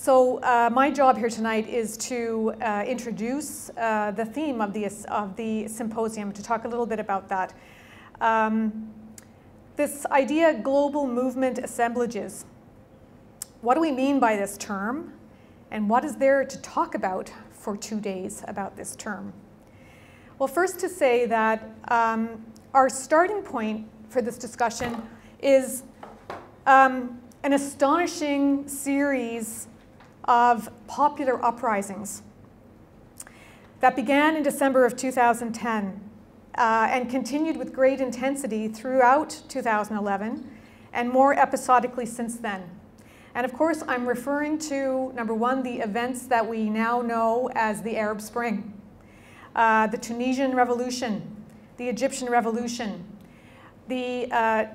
So uh, my job here tonight is to uh, introduce uh, the theme of the, of the symposium, to talk a little bit about that. Um, this idea, global movement assemblages. What do we mean by this term? And what is there to talk about for two days about this term? Well, first to say that um, our starting point for this discussion is um, an astonishing series of popular uprisings that began in December of 2010 uh, and continued with great intensity throughout 2011 and more episodically since then. And of course, I'm referring to, number one, the events that we now know as the Arab Spring, uh, the Tunisian Revolution, the Egyptian Revolution, the uh,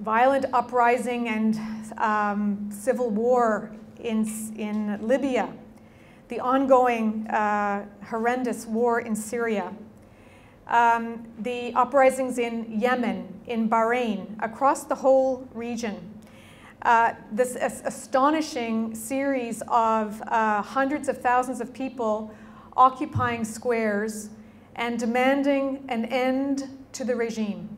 violent uprising and um, civil war in, in Libya, the ongoing uh, horrendous war in Syria, um, the uprisings in Yemen, in Bahrain, across the whole region. Uh, this astonishing series of uh, hundreds of thousands of people occupying squares and demanding an end to the regime.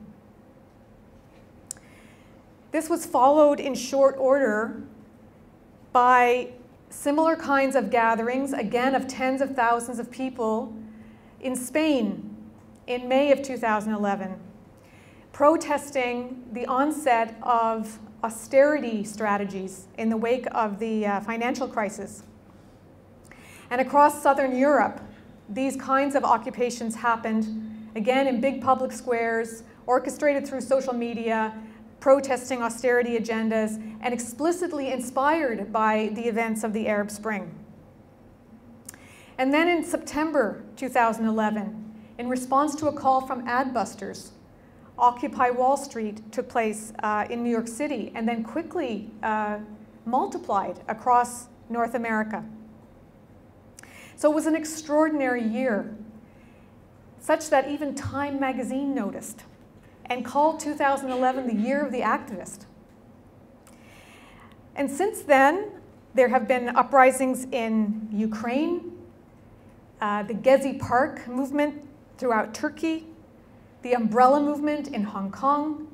This was followed in short order by similar kinds of gatherings, again of tens of thousands of people, in Spain in May of 2011, protesting the onset of austerity strategies in the wake of the uh, financial crisis. And across southern Europe, these kinds of occupations happened, again in big public squares, orchestrated through social media, protesting austerity agendas, and explicitly inspired by the events of the Arab Spring. And then in September 2011, in response to a call from Adbusters, Occupy Wall Street took place uh, in New York City and then quickly uh, multiplied across North America. So it was an extraordinary year, such that even Time magazine noticed and called 2011 the year of the activist. And since then, there have been uprisings in Ukraine, uh, the Gezi Park movement throughout Turkey, the umbrella movement in Hong Kong,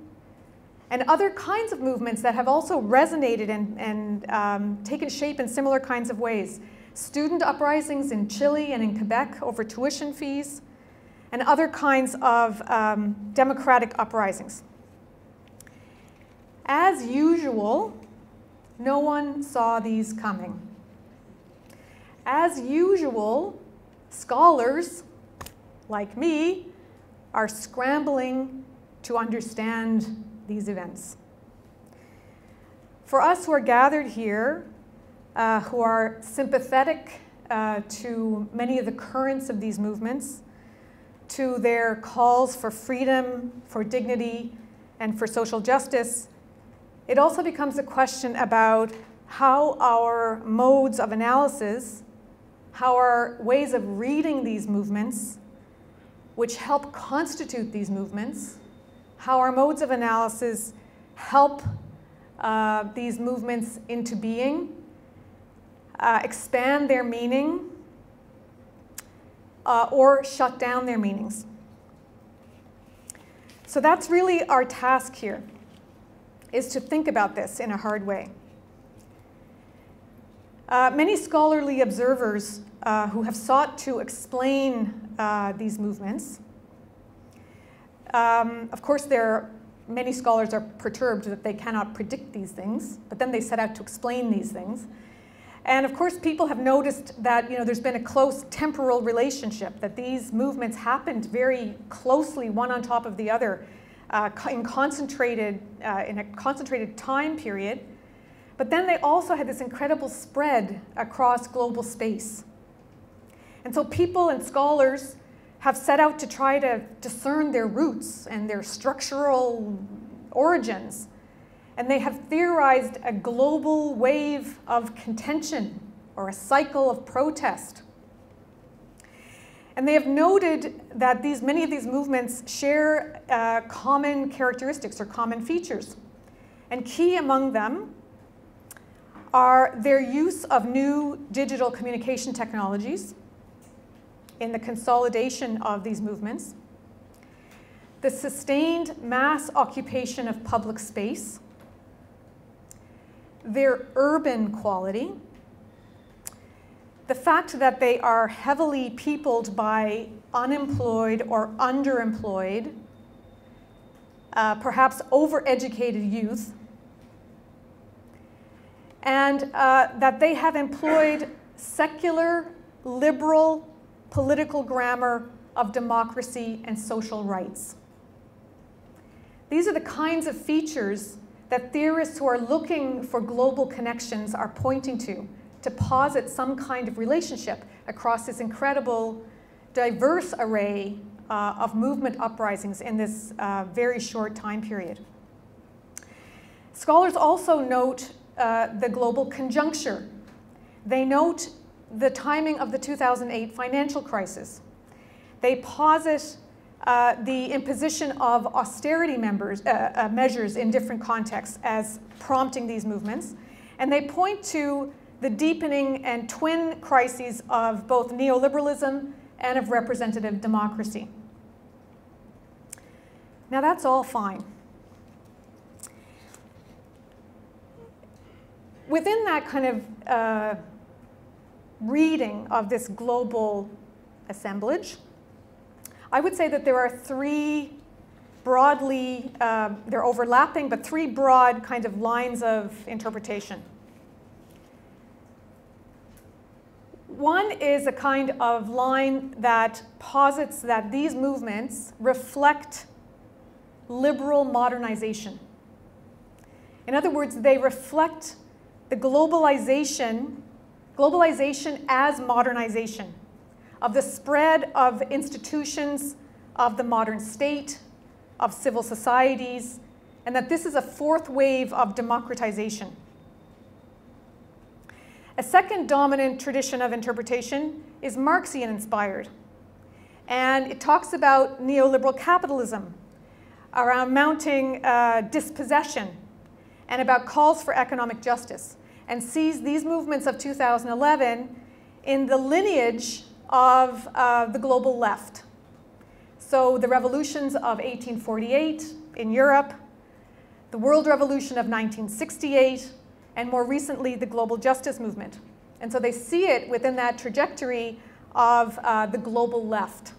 and other kinds of movements that have also resonated and, and um, taken shape in similar kinds of ways. Student uprisings in Chile and in Quebec over tuition fees, and other kinds of um, democratic uprisings. As usual, no one saw these coming. As usual, scholars, like me, are scrambling to understand these events. For us who are gathered here, uh, who are sympathetic uh, to many of the currents of these movements, to their calls for freedom, for dignity, and for social justice, it also becomes a question about how our modes of analysis, how our ways of reading these movements, which help constitute these movements, how our modes of analysis help uh, these movements into being, uh, expand their meaning, uh, or shut down their meanings. So that's really our task here, is to think about this in a hard way. Uh, many scholarly observers uh, who have sought to explain uh, these movements, um, of course, there are many scholars are perturbed that they cannot predict these things, but then they set out to explain these things. And of course, people have noticed that you know, there's been a close temporal relationship, that these movements happened very closely, one on top of the other, uh, in, concentrated, uh, in a concentrated time period. But then they also had this incredible spread across global space. And so people and scholars have set out to try to discern their roots and their structural origins and they have theorized a global wave of contention or a cycle of protest. And they have noted that these, many of these movements share uh, common characteristics or common features. And key among them are their use of new digital communication technologies in the consolidation of these movements, the sustained mass occupation of public space, their urban quality, the fact that they are heavily peopled by unemployed or underemployed, uh, perhaps overeducated youth, and uh, that they have employed secular, liberal, political grammar of democracy and social rights. These are the kinds of features that theorists who are looking for global connections are pointing to, to posit some kind of relationship across this incredible, diverse array uh, of movement uprisings in this uh, very short time period. Scholars also note uh, the global conjuncture. They note the timing of the 2008 financial crisis. They posit uh, the imposition of austerity members, uh, uh, measures in different contexts as prompting these movements. And they point to the deepening and twin crises of both neoliberalism and of representative democracy. Now that's all fine. within that kind of uh, reading of this global assemblage, I would say that there are three broadly, uh, they're overlapping, but three broad kind of lines of interpretation. One is a kind of line that posits that these movements reflect liberal modernization. In other words, they reflect the globalization, globalization as modernization, of the spread of institutions of the modern state, of civil societies, and that this is a fourth wave of democratization. A second dominant tradition of interpretation is Marxian inspired. And it talks about neoliberal capitalism, around mounting uh, dispossession, and about calls for economic justice and sees these movements of 2011 in the lineage of uh, the global left. So the revolutions of 1848 in Europe, the World Revolution of 1968, and more recently the global justice movement. And so they see it within that trajectory of uh, the global left.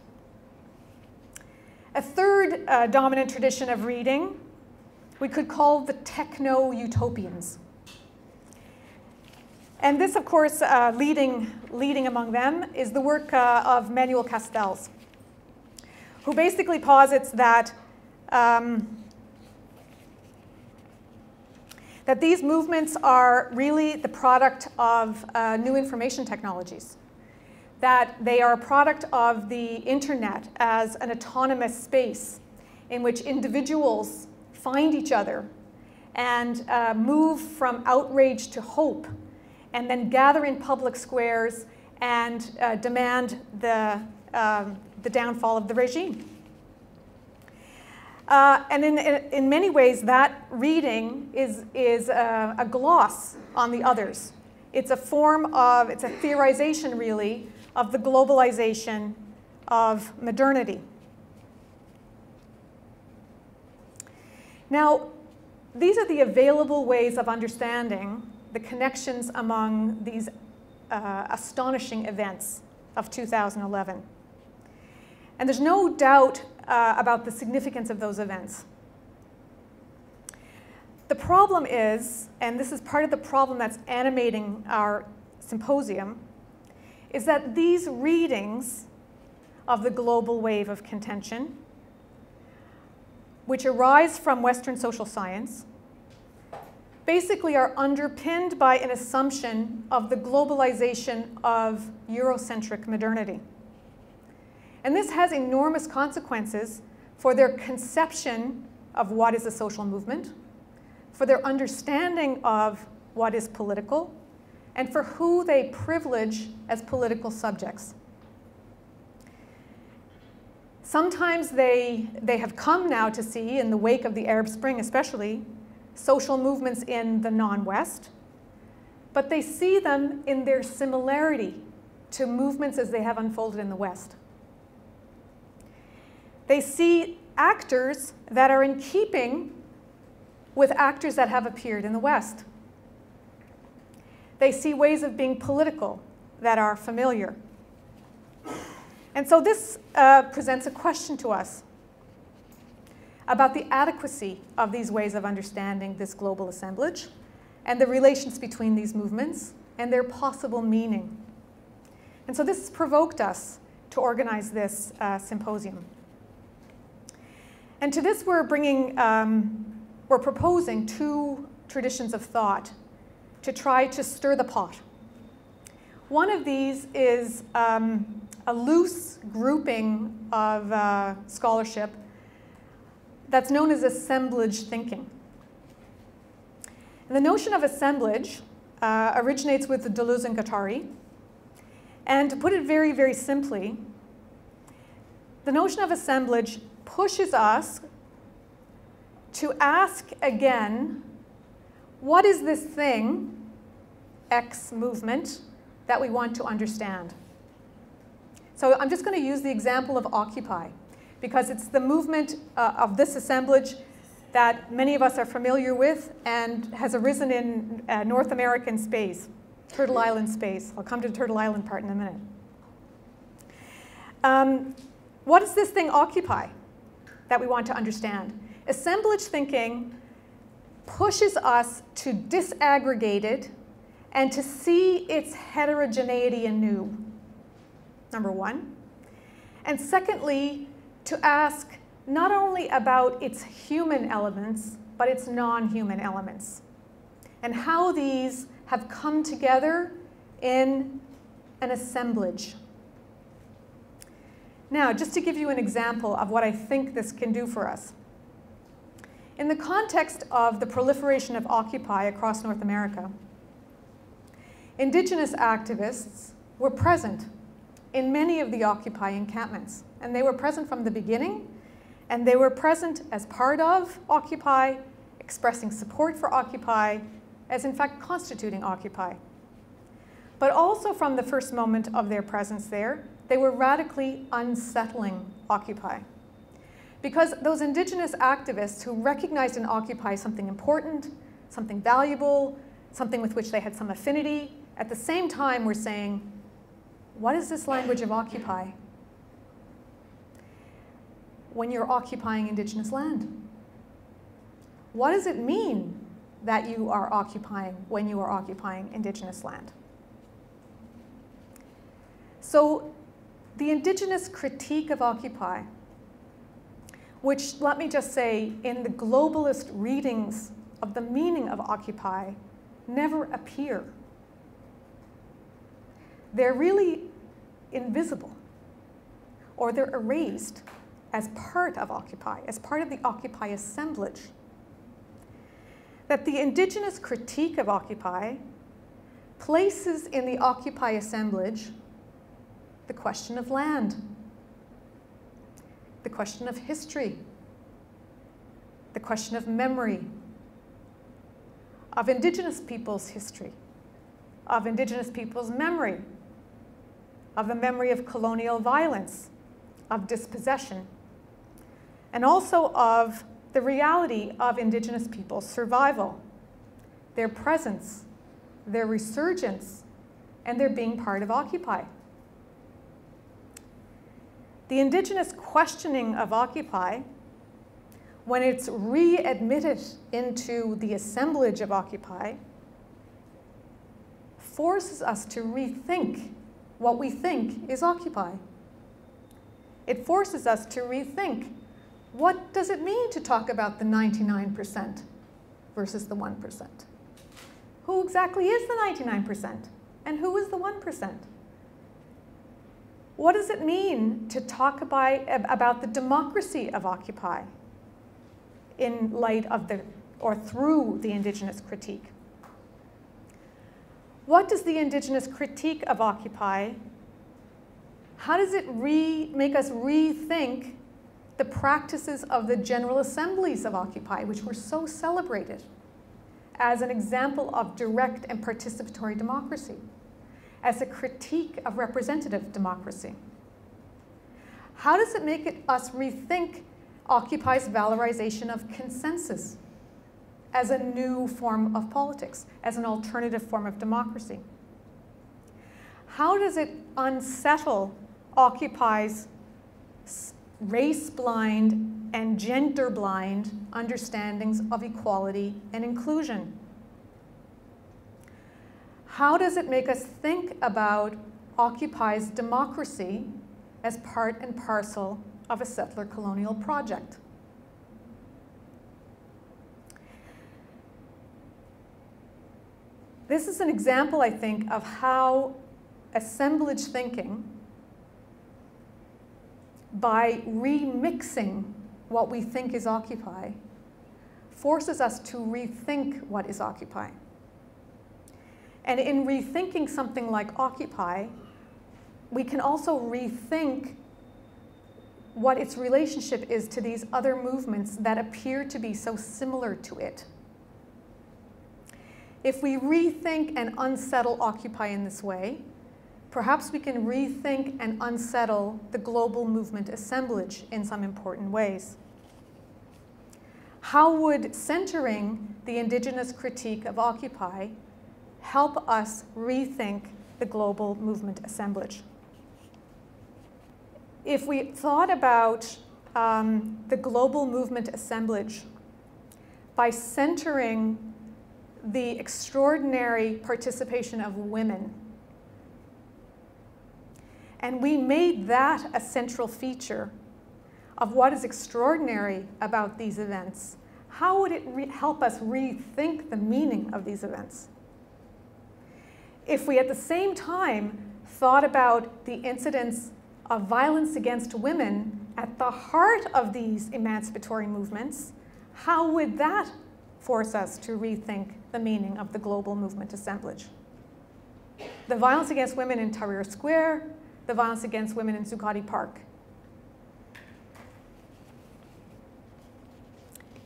A third uh, dominant tradition of reading we could call the techno-utopians. And this, of course, uh, leading, leading among them is the work uh, of Manuel Castells, who basically posits that, um, that these movements are really the product of uh, new information technologies, that they are a product of the internet as an autonomous space in which individuals find each other and uh, move from outrage to hope, and then gather in public squares and uh, demand the, um, the downfall of the regime. Uh, and in, in, many ways, that reading is, is a, a gloss on the others. It's a form of, it's a theorization really, of the globalization of modernity. Now, these are the available ways of understanding the connections among these uh, astonishing events of 2011. And there's no doubt uh, about the significance of those events. The problem is, and this is part of the problem that's animating our symposium, is that these readings of the global wave of contention which arise from Western social science, basically are underpinned by an assumption of the globalization of Eurocentric modernity. And this has enormous consequences for their conception of what is a social movement, for their understanding of what is political, and for who they privilege as political subjects. Sometimes they, they have come now to see, in the wake of the Arab Spring especially, social movements in the non-West, but they see them in their similarity to movements as they have unfolded in the West. They see actors that are in keeping with actors that have appeared in the West. They see ways of being political that are familiar. And so this uh, presents a question to us about the adequacy of these ways of understanding this global assemblage and the relations between these movements and their possible meaning. And so this provoked us to organize this uh, symposium. And to this we're bringing, um, we're proposing two traditions of thought to try to stir the pot. One of these is um, a loose grouping of uh, scholarship that's known as assemblage thinking. And the notion of assemblage uh, originates with Deleuze and Guattari. And to put it very, very simply, the notion of assemblage pushes us to ask again, what is this thing, X movement, that we want to understand? So I'm just going to use the example of Occupy because it's the movement uh, of this assemblage that many of us are familiar with and has arisen in uh, North American space, Turtle Island space. I'll come to the Turtle Island part in a minute. Um, what does this thing occupy that we want to understand? Assemblage thinking pushes us to disaggregate it and to see its heterogeneity anew, number one. And secondly, to ask not only about its human elements, but its non-human elements, and how these have come together in an assemblage. Now, just to give you an example of what I think this can do for us. In the context of the proliferation of Occupy across North America, indigenous activists were present in many of the Occupy encampments. And they were present from the beginning, and they were present as part of Occupy, expressing support for Occupy, as in fact constituting Occupy. But also from the first moment of their presence there, they were radically unsettling Occupy. Because those indigenous activists who recognized in Occupy something important, something valuable, something with which they had some affinity, at the same time were saying, what is this language of occupy when you're occupying indigenous land? What does it mean that you are occupying when you are occupying indigenous land? So the indigenous critique of Occupy, which let me just say, in the globalist readings of the meaning of Occupy, never appear they're really invisible or they're erased as part of Occupy, as part of the Occupy assemblage. That the indigenous critique of Occupy places in the Occupy assemblage the question of land, the question of history, the question of memory, of indigenous people's history, of indigenous people's memory, of the memory of colonial violence, of dispossession, and also of the reality of indigenous people's survival, their presence, their resurgence, and their being part of Occupy. The indigenous questioning of Occupy, when it's readmitted into the assemblage of Occupy, forces us to rethink what we think is Occupy. It forces us to rethink what does it mean to talk about the 99% versus the 1%? Who exactly is the 99% and who is the 1%? What does it mean to talk about, the democracy of Occupy in light of the, or through the indigenous critique? What does the indigenous critique of Occupy, how does it re make us rethink the practices of the General Assemblies of Occupy, which were so celebrated? as an example of direct and participatory democracy, as a critique of representative democracy? How does it make it, us rethink Occupy's valorization of consensus as a new form of politics, as an alternative form of democracy? How does it unsettle Occupy's race blind and gender blind understandings of equality and inclusion? How does it make us think about Occupy's democracy as part and parcel of a settler colonial project? This is an example, I think, of how assemblage thinking by remixing what we think is Occupy, forces us to rethink what is Occupy. And in rethinking something like Occupy, we can also rethink what its relationship is to these other movements that appear to be so similar to it. If we rethink and unsettle Occupy in this way, perhaps we can rethink and unsettle the global movement assemblage in some important ways. How would centering the indigenous critique of Occupy help us rethink the global movement assemblage? If we thought about um, the global movement assemblage by centering the extraordinary participation of women and we made that a central feature of what is extraordinary about these events. How would it help us rethink the meaning of these events? If we at the same time thought about the incidents of violence against women at the heart of these emancipatory movements, how would that force us to rethink the meaning of the global movement assemblage? The violence against women in Tahrir Square, the violence against women in Zuccotti Park.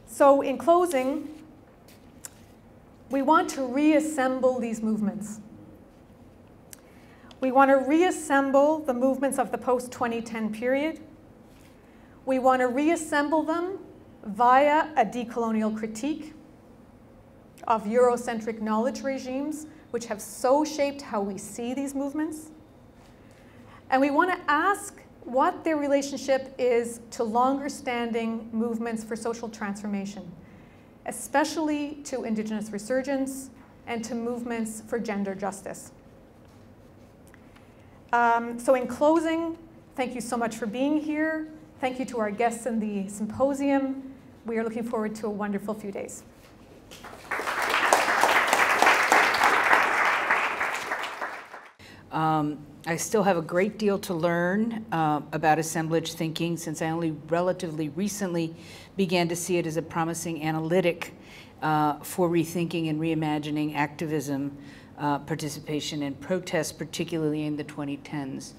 So in closing, we want to reassemble these movements. We want to reassemble the movements of the post-2010 period. We want to reassemble them via a decolonial critique of Eurocentric knowledge regimes, which have so shaped how we see these movements. And we want to ask what their relationship is to longer standing movements for social transformation, especially to indigenous resurgence and to movements for gender justice. Um, so in closing, thank you so much for being here. Thank you to our guests in the symposium. We are looking forward to a wonderful few days. Um, I still have a great deal to learn uh, about assemblage thinking since I only relatively recently began to see it as a promising analytic uh, for rethinking and reimagining activism, uh, participation, and protest, particularly in the 2010s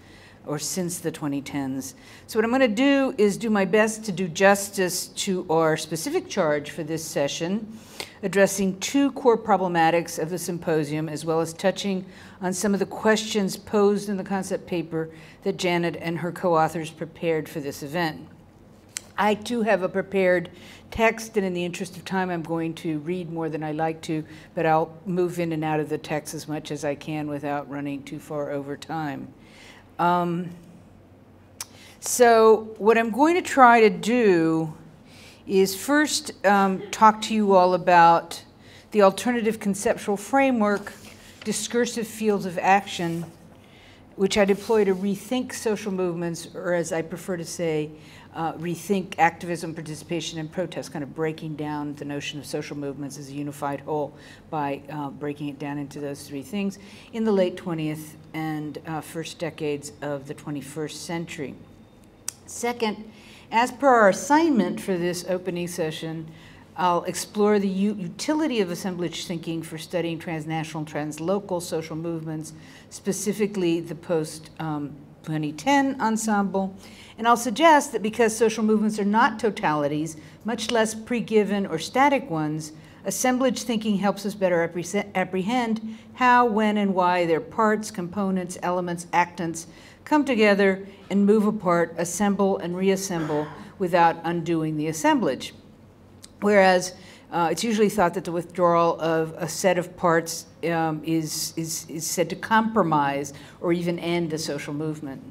or since the 2010s. So what I'm going to do is do my best to do justice to our specific charge for this session, addressing two core problematics of the symposium, as well as touching on some of the questions posed in the concept paper that Janet and her co-authors prepared for this event. I too have a prepared text, and in the interest of time, I'm going to read more than I like to, but I'll move in and out of the text as much as I can without running too far over time. Um, so what I'm going to try to do is first um, talk to you all about the alternative conceptual framework, discursive fields of action, which I deploy to rethink social movements, or as I prefer to say, uh, rethink activism, participation, and protest, kind of breaking down the notion of social movements as a unified whole by uh, breaking it down into those three things in the late 20th and uh, first decades of the 21st century. Second, as per our assignment for this opening session, I'll explore the utility of assemblage thinking for studying transnational, translocal social movements, specifically the post um, 2010 ensemble, and I'll suggest that because social movements are not totalities, much less pre-given or static ones, Assemblage thinking helps us better apprehend how, when, and why their parts, components, elements, actants come together and move apart, assemble and reassemble without undoing the assemblage. Whereas uh, it's usually thought that the withdrawal of a set of parts um, is, is, is said to compromise or even end a social movement.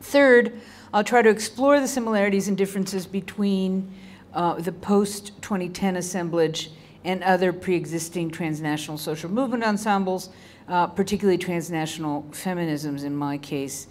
Third, I'll try to explore the similarities and differences between uh, the post-2010 assemblage and other pre-existing transnational social movement ensembles, uh, particularly transnational feminisms in my case.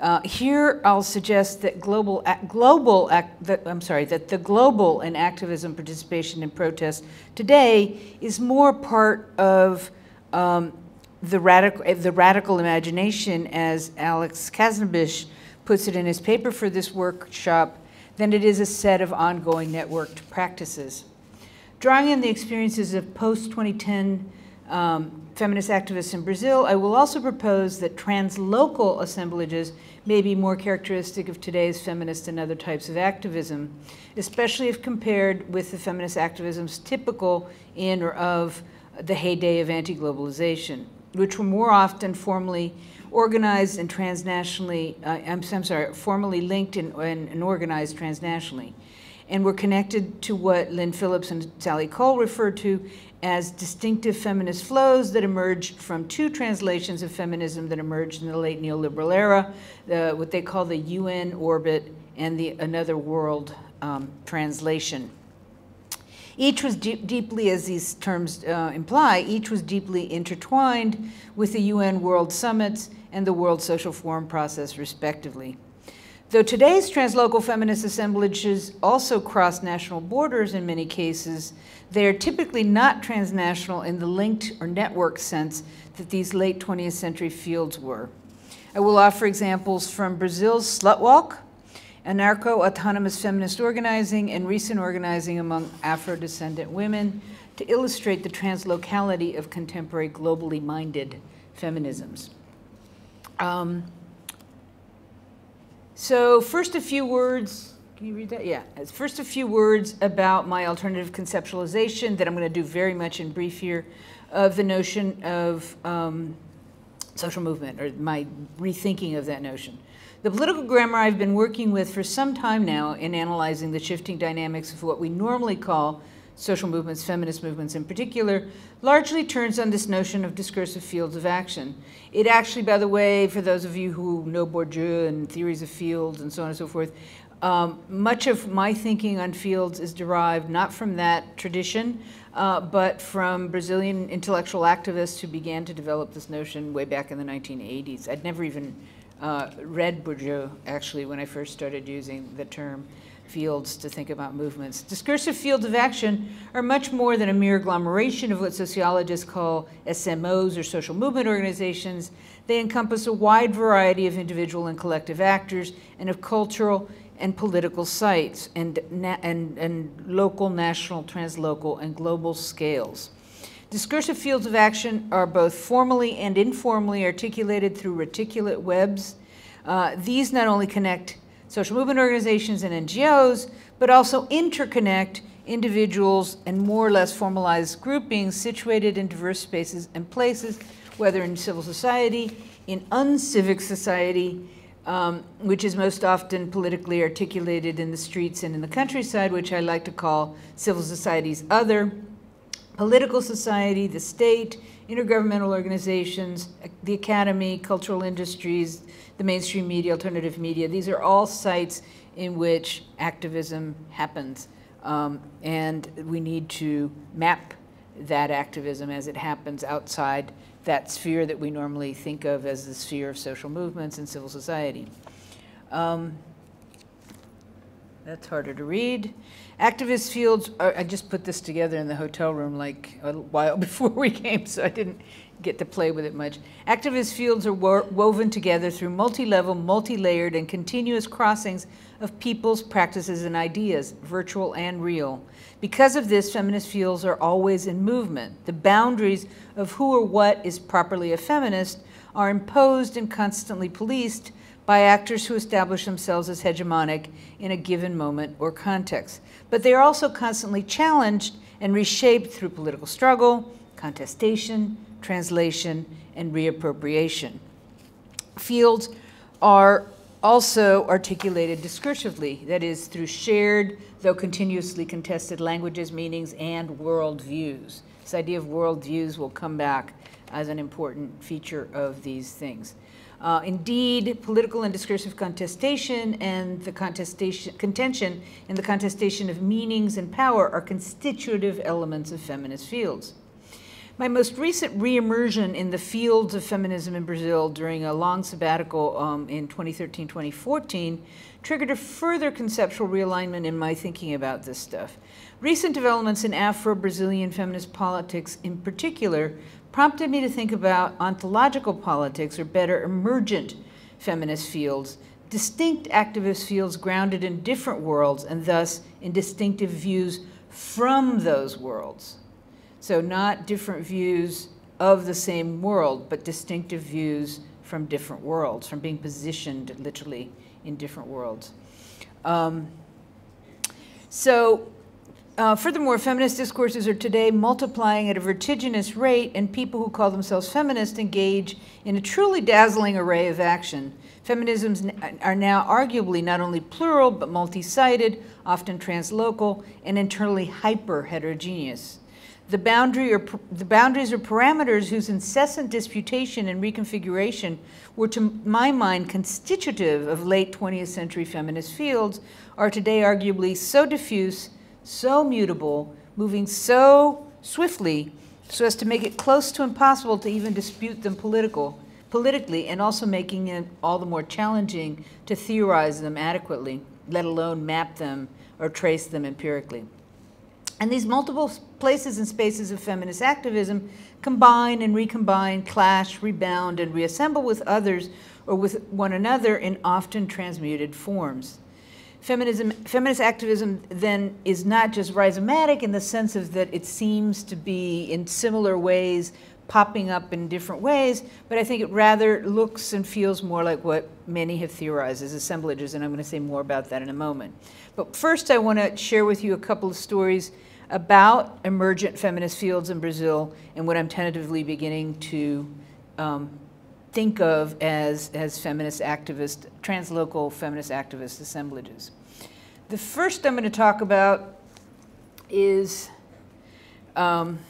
Uh, here, I'll suggest that global, global that, I'm sorry, that the global and activism participation in protest today is more part of um, the, radical, the radical imagination, as Alex Khasnabish puts it in his paper for this workshop, than it is a set of ongoing networked practices. Drawing on the experiences of post-2010 um, feminist activists in Brazil, I will also propose that translocal assemblages may be more characteristic of today's feminist and other types of activism, especially if compared with the feminist activisms typical in or of the heyday of anti-globalization, which were more often formally organized and transnationally, uh, I'm, I'm, sorry, formally linked and, and, and organized transnationally and were connected to what Lynn Phillips and Sally Cole referred to as distinctive feminist flows that emerged from two translations of feminism that emerged in the late neoliberal era, what they call the UN orbit and the Another World um, translation. Each was deep, deeply, as these terms uh, imply, each was deeply intertwined with the UN World Summits and the World Social Forum process, respectively. Though today's translocal feminist assemblages also cross national borders in many cases, they are typically not transnational in the linked or network sense that these late 20th century fields were. I will offer examples from Brazil's Slutwalk, anarcho-autonomous feminist organizing, and recent organizing among Afro-descendant women to illustrate the translocality of contemporary globally minded feminisms. Um, so first a few words, can you read that? Yeah, first a few words about my alternative conceptualization that I'm going to do very much in brief here of the notion of um, social movement or my rethinking of that notion. The political grammar I've been working with for some time now in analyzing the shifting dynamics of what we normally call social movements, feminist movements in particular, largely turns on this notion of discursive fields of action. It actually, by the way, for those of you who know Bourdieu and theories of fields and so on and so forth, um, much of my thinking on fields is derived not from that tradition, uh, but from Brazilian intellectual activists who began to develop this notion way back in the 1980s. I'd never even uh, read Bourdieu, actually, when I first started using the term fields to think about movements. Discursive fields of action are much more than a mere agglomeration of what sociologists call SMOs or social movement organizations. They encompass a wide variety of individual and collective actors and of cultural and political sites and, and, and local, national, translocal, and global scales. Discursive fields of action are both formally and informally articulated through reticulate webs. Uh, these not only connect social movement organizations and NGOs, but also interconnect individuals and more or less formalized groupings situated in diverse spaces and places, whether in civil society, in uncivic society, um, which is most often politically articulated in the streets and in the countryside, which I like to call civil society's other, political society, the state, intergovernmental organizations, the academy, cultural industries, the mainstream media, alternative media. These are all sites in which activism happens. Um, and we need to map that activism as it happens outside that sphere that we normally think of as the sphere of social movements and civil society. Um, that's harder to read. Activist fields, are, I just put this together in the hotel room like a while before we came, so I didn't get to play with it much. Activist fields are wo woven together through multi-level, multi-layered, and continuous crossings of peoples, practices, and ideas, virtual and real. Because of this, feminist fields are always in movement. The boundaries of who or what is properly a feminist are imposed and constantly policed by actors who establish themselves as hegemonic in a given moment or context. But they are also constantly challenged and reshaped through political struggle, contestation, translation, and reappropriation. Fields are also articulated discursively, that is, through shared, though continuously contested languages, meanings, and worldviews. This idea of worldviews will come back as an important feature of these things. Uh, indeed, political and discursive contestation and the contestation, contention and the contestation of meanings and power are constitutive elements of feminist fields. My most recent reimmersion in the fields of feminism in Brazil during a long sabbatical um, in 2013 2014 triggered a further conceptual realignment in my thinking about this stuff. Recent developments in Afro Brazilian feminist politics, in particular, prompted me to think about ontological politics, or better, emergent feminist fields, distinct activist fields grounded in different worlds and thus in distinctive views from those worlds. So not different views of the same world, but distinctive views from different worlds, from being positioned literally in different worlds. Um, so uh, furthermore, feminist discourses are today multiplying at a vertiginous rate, and people who call themselves feminist engage in a truly dazzling array of action. Feminisms are now arguably not only plural, but multi-sided, often translocal, and internally hyper-heterogeneous. The, boundary or, the boundaries or parameters whose incessant disputation and reconfiguration were, to my mind, constitutive of late 20th century feminist fields are today arguably so diffuse, so mutable, moving so swiftly so as to make it close to impossible to even dispute them political, politically and also making it all the more challenging to theorize them adequately, let alone map them or trace them empirically. And these multiple places and spaces of feminist activism combine and recombine, clash, rebound, and reassemble with others or with one another in often transmuted forms. Feminism, feminist activism then is not just rhizomatic in the sense of that it seems to be in similar ways popping up in different ways, but I think it rather looks and feels more like what many have theorized as assemblages, and I'm going to say more about that in a moment. But first I want to share with you a couple of stories about emergent feminist fields in Brazil and what I'm tentatively beginning to um, think of as, as feminist activist, translocal feminist activist assemblages. The first I'm going to talk about is um,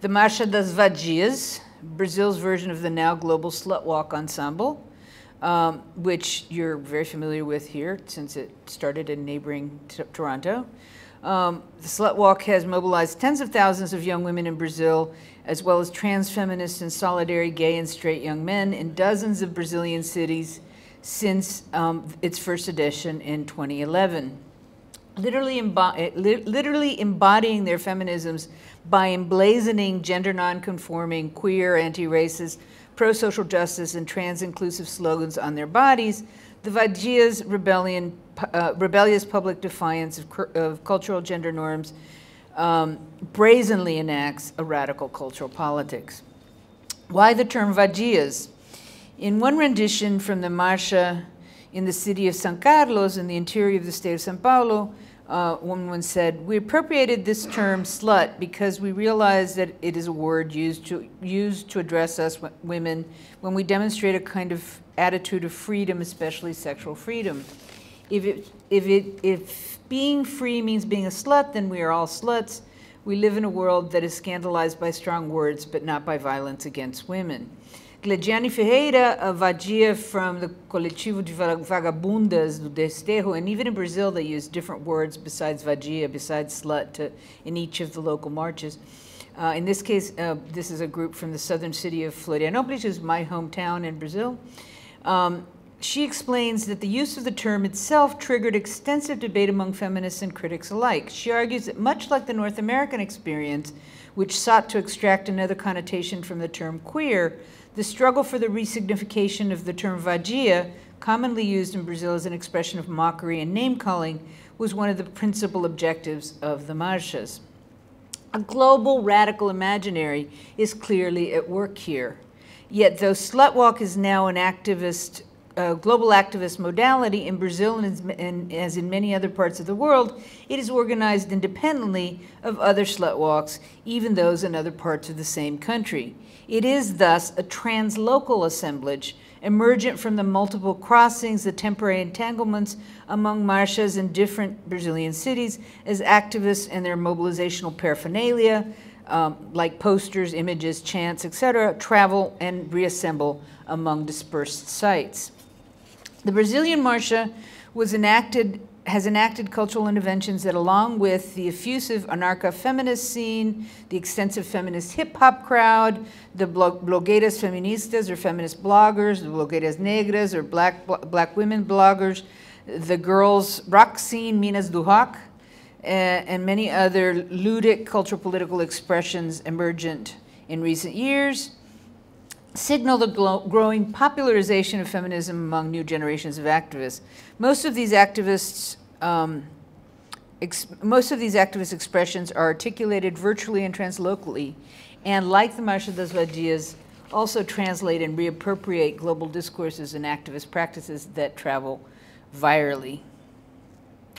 the Marcha das Vadias, Brazil's version of the now global Slut Walk Ensemble, um, which you're very familiar with here since it started in neighboring Toronto. Um, the Slut Walk has mobilized tens of thousands of young women in Brazil, as well as trans feminists and solidary gay and straight young men in dozens of Brazilian cities since um, its first edition in 2011. Literally, eh, literally embodying their feminisms by emblazoning gender nonconforming, queer, anti-racist, pro-social justice, and trans-inclusive slogans on their bodies, the Vadias rebellion uh, rebellious public defiance of, of cultural gender norms um, brazenly enacts a radical cultural politics. Why the term vadias? In one rendition from the Marcha in the city of Sao Carlos in the interior of the state of Sao Paulo, uh, one said, we appropriated this term slut because we realized that it is a word used to, used to address us women when we demonstrate a kind of attitude of freedom, especially sexual freedom if it, if it, if being free means being a slut, then we are all sluts. We live in a world that is scandalized by strong words, but not by violence against women. Glediane Ferreira, a vadia from the Coletivo de Vagabundas do Desterro, and even in Brazil they use different words besides vadia, besides slut, to, in each of the local marches. Uh, in this case, uh, this is a group from the southern city of Florianópolis, which is my hometown in Brazil. Um, she explains that the use of the term itself triggered extensive debate among feminists and critics alike. She argues that much like the North American experience, which sought to extract another connotation from the term queer, the struggle for the resignification of the term vadia, commonly used in Brazil as an expression of mockery and name-calling, was one of the principal objectives of the marchas. A global radical imaginary is clearly at work here. Yet though Slutwalk is now an activist uh, global activist modality in Brazil and, and, as in many other parts of the world, it is organized independently of other slut walks, even those in other parts of the same country. It is thus a translocal assemblage, emergent from the multiple crossings, the temporary entanglements among marchas in different Brazilian cities as activists and their mobilizational paraphernalia, um, like posters, images, chants, etc., travel and reassemble among dispersed sites. The Brazilian Marcha was enacted, has enacted cultural interventions that, along with the effusive anarcha-feminist scene, the extensive feminist hip-hop crowd, the blogueiras feministas or feminist bloggers, the blogueiras negras or black, black women bloggers, the girls rock scene, Minas do Rock, eh, and many other ludic cultural political expressions emergent in recent years, signal the growing popularization of feminism among new generations of activists. Most of these activists, um, most of these activist expressions are articulated virtually and translocally, and like the Marcha das Vadias, also translate and reappropriate global discourses and activist practices that travel virally.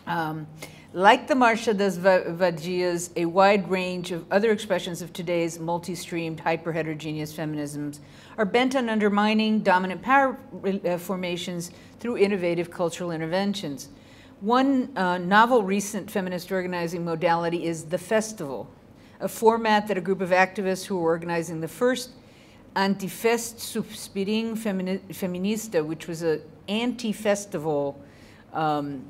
Um, like the Marcha das Vadias, a wide range of other expressions of today's multi-streamed, hyper-heterogeneous feminisms are bent on undermining dominant power uh, formations through innovative cultural interventions. One uh, novel recent feminist organizing modality is the festival, a format that a group of activists who were organizing the first Antifest Suspiro Feminista, which was an anti-festival um,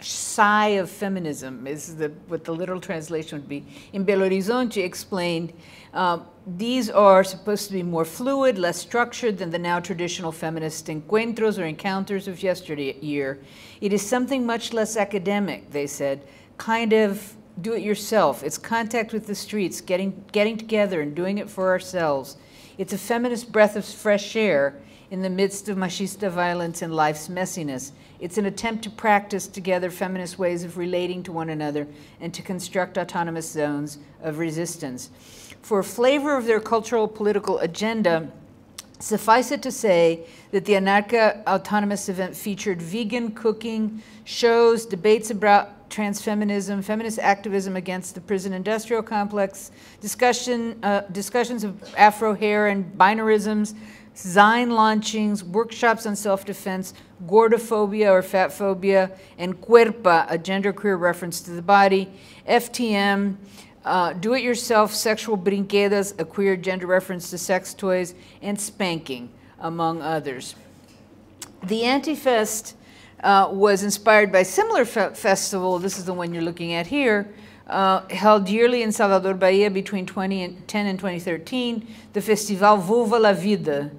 sigh of feminism is the, what the literal translation would be. In Belo Horizonte explained, um, these are supposed to be more fluid, less structured than the now traditional feminist encuentros or encounters of yesteryear. It is something much less academic, they said, kind of do it yourself. It's contact with the streets, getting, getting together and doing it for ourselves. It's a feminist breath of fresh air in the midst of machista violence and life's messiness. It's an attempt to practice together feminist ways of relating to one another and to construct autonomous zones of resistance. For flavor of their cultural political agenda, suffice it to say that the Anarcha Autonomous event featured vegan cooking, shows, debates about transfeminism, feminist activism against the prison industrial complex, discussion, uh, discussions of Afro hair and binarisms, Zine launchings, workshops on self-defense, gordophobia or fat phobia, and cuerpa, a genderqueer reference to the body, FTM, uh, do-it-yourself sexual brinquedas, a queer gender reference to sex toys, and spanking, among others. The Antifest uh, was inspired by a similar fe festival, this is the one you're looking at here, uh, held yearly in Salvador, Bahia between 2010 and 2013, the Festival Vulva la Vida,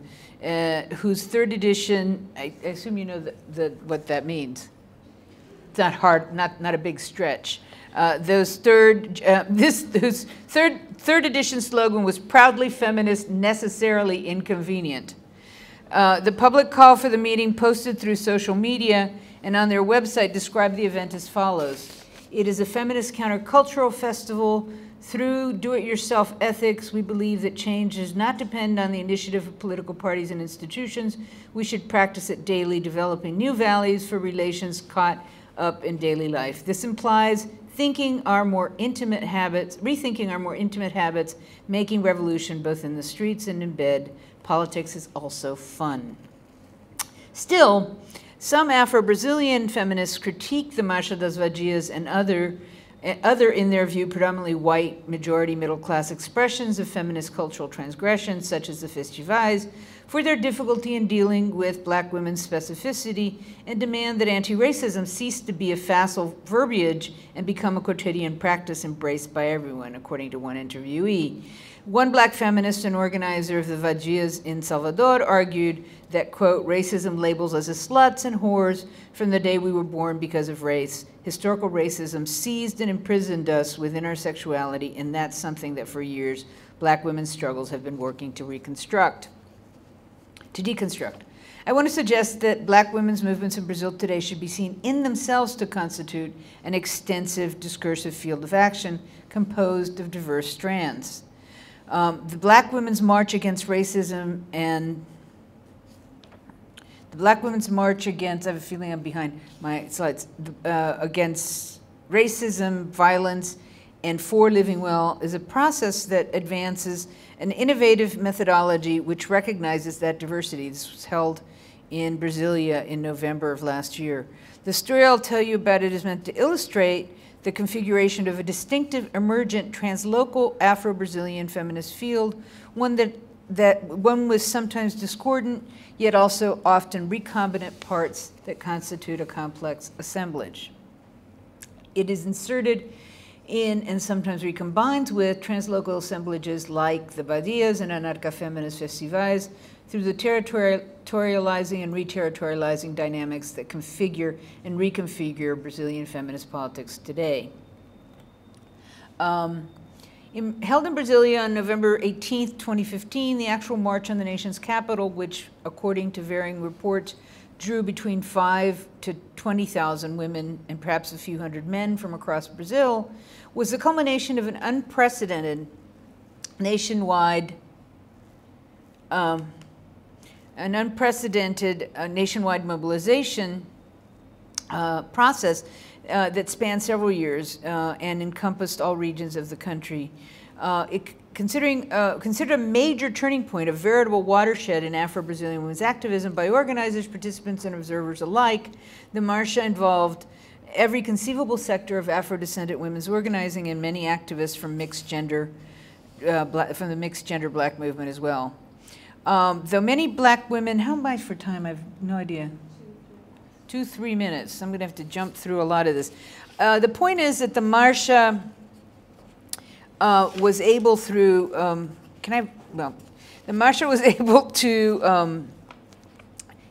uh, whose third edition, I, I assume you know the, the, what that means. It's not hard, not, not a big stretch. Uh, those third, uh, this whose third, third edition slogan was proudly feminist, necessarily inconvenient. Uh, the public call for the meeting posted through social media and on their website described the event as follows. It is a feminist countercultural festival through do-it-yourself ethics, we believe that change does not depend on the initiative of political parties and institutions. We should practice it daily, developing new values for relations caught up in daily life. This implies thinking our more intimate habits, rethinking our more intimate habits, making revolution both in the streets and in bed. Politics is also fun. Still, some Afro-Brazilian feminists critique the Marcha das Vadias and other eh, other, in their view, predominantly white, majority middle-class expressions of feminist cultural transgressions, such as the festivais, for their difficulty in dealing with black women's specificity and demand that anti-racism cease to be a facile verbiage and become a quotidian practice embraced by everyone, according to one interviewee. One black feminist and organizer of the Vadias in Salvador argued that, quote, racism labels us as sluts and whores from the day we were born because of race. Historical racism seized and imprisoned us within our sexuality, and that's something that for years black women's struggles have been working to reconstruct, to deconstruct. I want to suggest that black women's movements in Brazil today should be seen in themselves to constitute an extensive discursive field of action composed of diverse strands. Um, the Black Women's March Against Racism and The Black Women's March against, I have a feeling I'm behind my slides, uh, against racism, violence, and for living well is a process that advances an innovative methodology which recognizes that diversity. This was held in Brasilia in November of last year. The story I'll tell you about it is meant to illustrate the configuration of a distinctive emergent translocal Afro-Brazilian feminist field, one that, that one with sometimes discordant, yet also often recombinant parts that constitute a complex assemblage. It is inserted in and sometimes recombines with translocal assemblages like the Vadias and Anarcha-feminist festivais through the territorializing and reterritorializing dynamics that configure and reconfigure Brazilian feminist politics today. Um, in, held in Brasilia on November 18, 2015, the actual march on the nation's capital, which according to varying reports drew between five to 20,000 women and perhaps a few hundred men from across Brazil, was the culmination of an unprecedented nationwide um, an unprecedented uh, nationwide mobilization uh, process uh, that spanned several years uh, and encompassed all regions of the country. Uh, it, considering, uh, considered a major turning point, a veritable watershed in Afro-Brazilian women's activism by organizers, participants, and observers alike, the Marcha involved every conceivable sector of Afro-descendant women's organizing and many activists from mixed gender, black, from the mixed gender black movement as well. Um, though many black women, how much for time? I have no idea. Two, three minutes. I'm going to have to jump through a lot of this. Uh, the point is that the Marcha uh, was able through, um, can I, well, the Marcha was able to, um,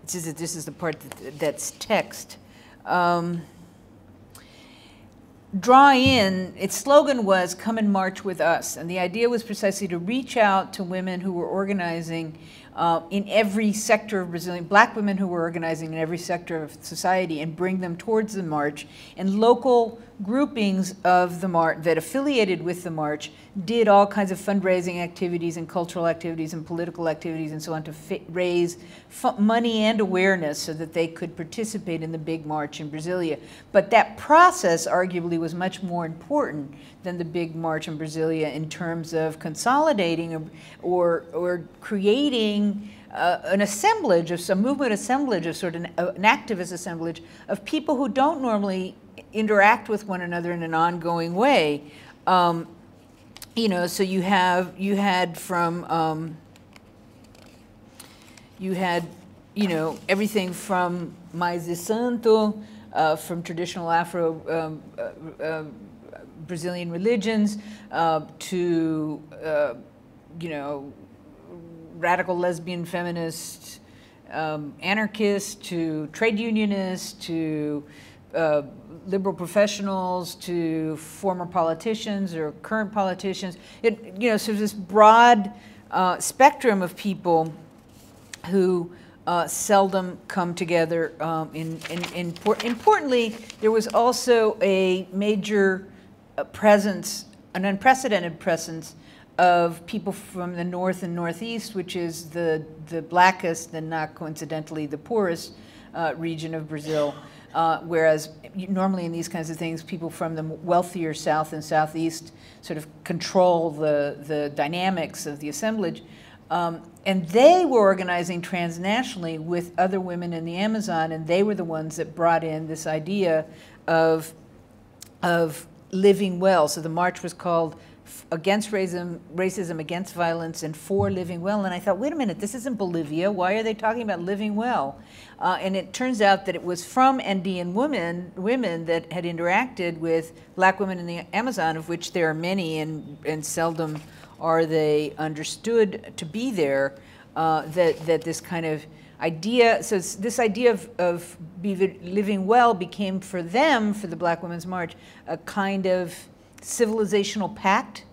this, is, this is the part that, that's text. Um, draw in, its slogan was, come and march with us. And the idea was precisely to reach out to women who were organizing uh, in every sector of Brazilian, black women who were organizing in every sector of society and bring them towards the march. And local groupings of the march that affiliated with the march did all kinds of fundraising activities and cultural activities and political activities and so on to raise money and awareness so that they could participate in the big march in Brasilia. But that process arguably was much more important than the big march in Brasilia in terms of consolidating or, or, or creating uh, an assemblage of some movement assemblage of sort of an, uh, an activist assemblage of people who don't normally interact with one another in an ongoing way. Um, you know, so you have, you had from, um, you had, you know, everything from Mães de Santo, uh, from traditional Afro um, uh, uh, Brazilian religions, uh, to, uh, you know, radical lesbian feminists, um, anarchists, to trade unionists, to uh, liberal professionals to former politicians or current politicians. It, you know, so this broad uh, spectrum of people who uh, seldom come together. Um, in, in, in, importantly, there was also a major uh, presence, an unprecedented presence of people from the north and northeast, which is the, the blackest and not coincidentally the poorest uh, region of Brazil. Uh, whereas normally in these kinds of things, people from the wealthier south and southeast sort of control the, the dynamics of the assemblage. Um, and they were organizing transnationally with other women in the Amazon, and they were the ones that brought in this idea of, of living well. So the march was called against racism, racism, against violence, and for living well. And I thought, wait a minute, this isn't Bolivia. Why are they talking about living well? Uh, and it turns out that it was from Andean women, women that had interacted with black women in the Amazon, of which there are many, and, and seldom are they understood to be there, uh, that, that this kind of idea, so this idea of, of living well became for them, for the Black Women's March, a kind of civilizational pact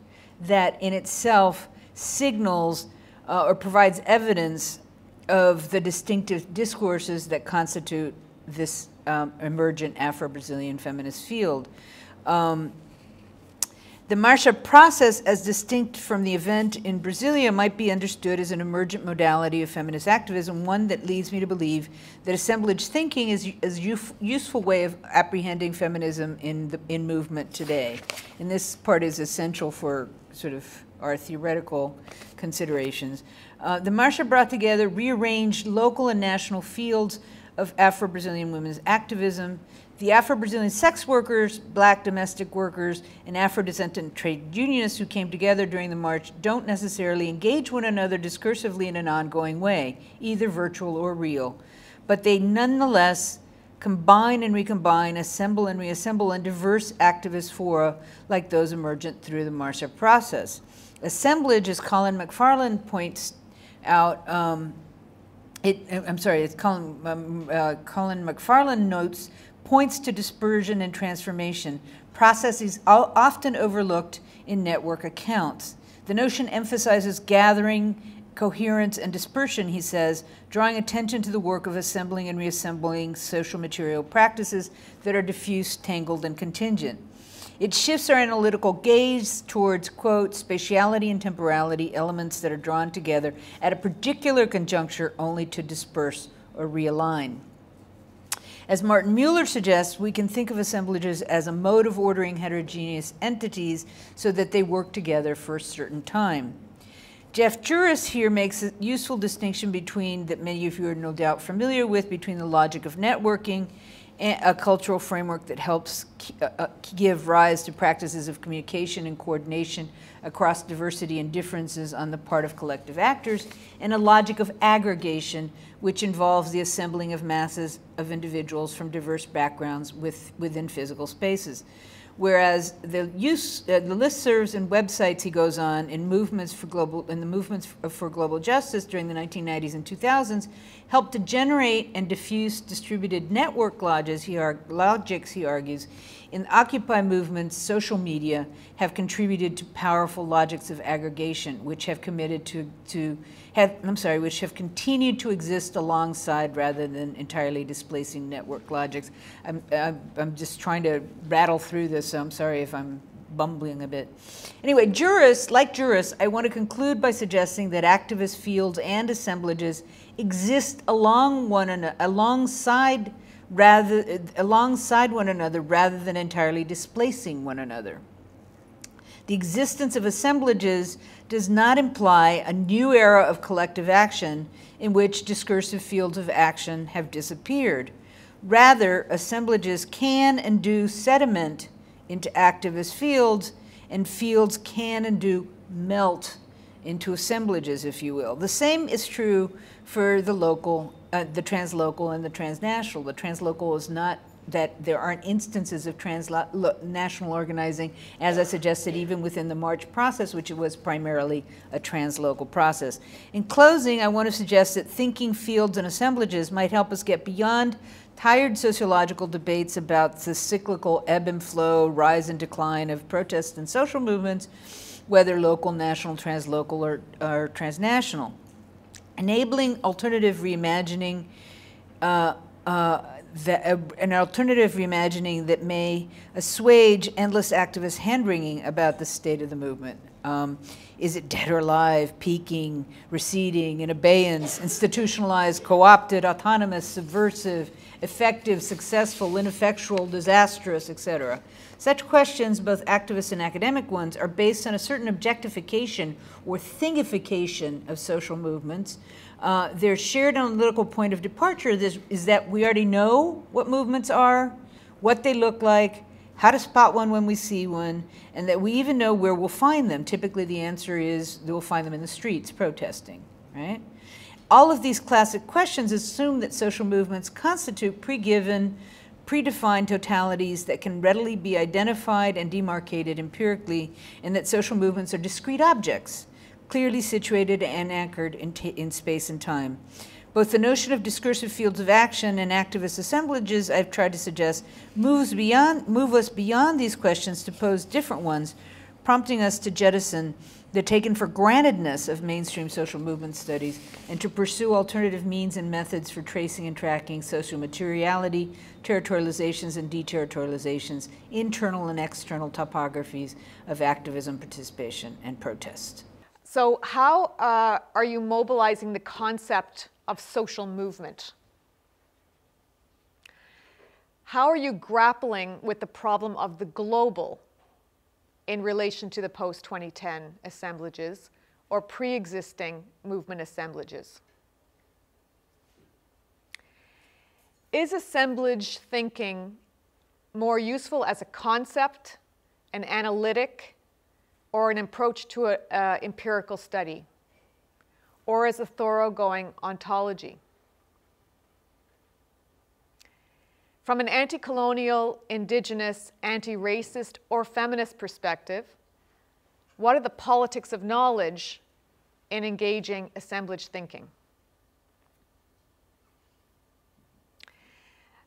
that in itself signals uh, or provides evidence of the distinctive discourses that constitute this um, emergent Afro-Brazilian feminist field. Um, The Marcha process, as distinct from the event in Brasilia, might be understood as an emergent modality of feminist activism, one that leads me to believe that assemblage thinking is a useful way of apprehending feminism in, the, in movement today. And this part is essential for sort of our theoretical considerations. Uh, the Marcha brought together rearranged local and national fields of Afro-Brazilian women's activism, the Afro-Brazilian sex workers, black domestic workers, and Afro-descendant trade unionists who came together during the march don't necessarily engage one another discursively in an ongoing way, either virtual or real, but they nonetheless combine and recombine, assemble and reassemble in diverse activist fora like those emergent through the Marcha process. Assemblage, as Colin McFarlane points out, um, it, I'm sorry, it's Colin, um, uh, Colin McFarlane notes, points to dispersion and transformation, processes often overlooked in network accounts. The notion emphasizes gathering, coherence, and dispersion, he says, drawing attention to the work of assembling and reassembling social material practices that are diffuse, tangled, and contingent. It shifts our analytical gaze towards, quote, spatiality and temporality, elements that are drawn together at a particular conjuncture only to disperse or realign. As Martin Mueller suggests, we can think of assemblages as a mode of ordering heterogeneous entities so that they work together for a certain time. Jeff Juris here makes a useful distinction between, that many of you are no doubt familiar with, between the logic of networking a cultural framework that helps uh, uh, give rise to practices of communication and coordination across diversity and differences on the part of collective actors, and a logic of aggregation, which involves the assembling of masses of individuals from diverse backgrounds with, within physical spaces. Whereas the use, uh, the listservs and websites he goes on in movements for global, in the movements for global justice during the 1990s and 2000s helped to generate and diffuse distributed network logics, he, logics, he argues, in Occupy movements, social media have contributed to powerful logics of aggregation, which have committed to, to have, I'm sorry, which have continued to exist alongside rather than entirely displacing network logics. I'm, I'm, just trying to rattle through this, so I'm sorry if I'm bumbling a bit. Anyway, Juris, like Juris, I want to conclude by suggesting that activist fields and assemblages exist along one another, alongside rather alongside one another rather than entirely displacing one another. The existence of assemblages does not imply a new era of collective action in which discursive fields of action have disappeared. Rather, assemblages can and do sediment into activist fields, and fields can and do melt into assemblages, if you will. The same is true for the local, uh, the translocal and the transnational. The translocal is not that there aren't instances of transnational organizing, as I suggested, even within the March process, which was primarily a translocal process. In closing, I want to suggest that thinking fields and assemblages might help us get beyond tired sociological debates about the cyclical ebb and flow, rise and decline of protests and social movements, whether local, national, translocal, or, or transnational. Enabling alternative reimagining uh, uh, that, uh, an alternative reimagining that may assuage endless activist hand-wringing about the state of the movement. Um, is it dead or alive, peaking, receding, in abeyance, institutionalized, co-opted, autonomous, subversive, effective, successful, ineffectual, disastrous, etc.? Such questions, both activist and academic ones, are based on a certain objectification or thingification of social movements, uh, their shared analytical point of departure is, is that we already know what movements are, what they look like, how to spot one when we see one, and that we even know where we'll find them. Typically the answer is we'll find them in the streets protesting, right? All of these classic questions assume that social movements constitute pre-given, predefined totalities that can readily be identified and demarcated empirically, and that social movements are discrete objects clearly situated and anchored in, in space and time. Both the notion of discursive fields of action and activist assemblages, I've tried to suggest, moves beyond, move us beyond these questions to pose different ones, prompting us to jettison the taken for grantedness of mainstream social movement studies and to pursue alternative means and methods for tracing and tracking social materiality, territorializations and deterritorializations, internal and external topographies of activism, participation, and protest. So, how uh, are you mobilizing the concept of social movement? How are you grappling with the problem of the global in relation to the post 2010 assemblages or pre existing movement assemblages? Is assemblage thinking more useful as a concept, an analytic, or an approach to an empirical study, or as a thoroughgoing ontology? From an anti colonial, indigenous, anti racist, or feminist perspective, what are the politics of knowledge in engaging assemblage thinking?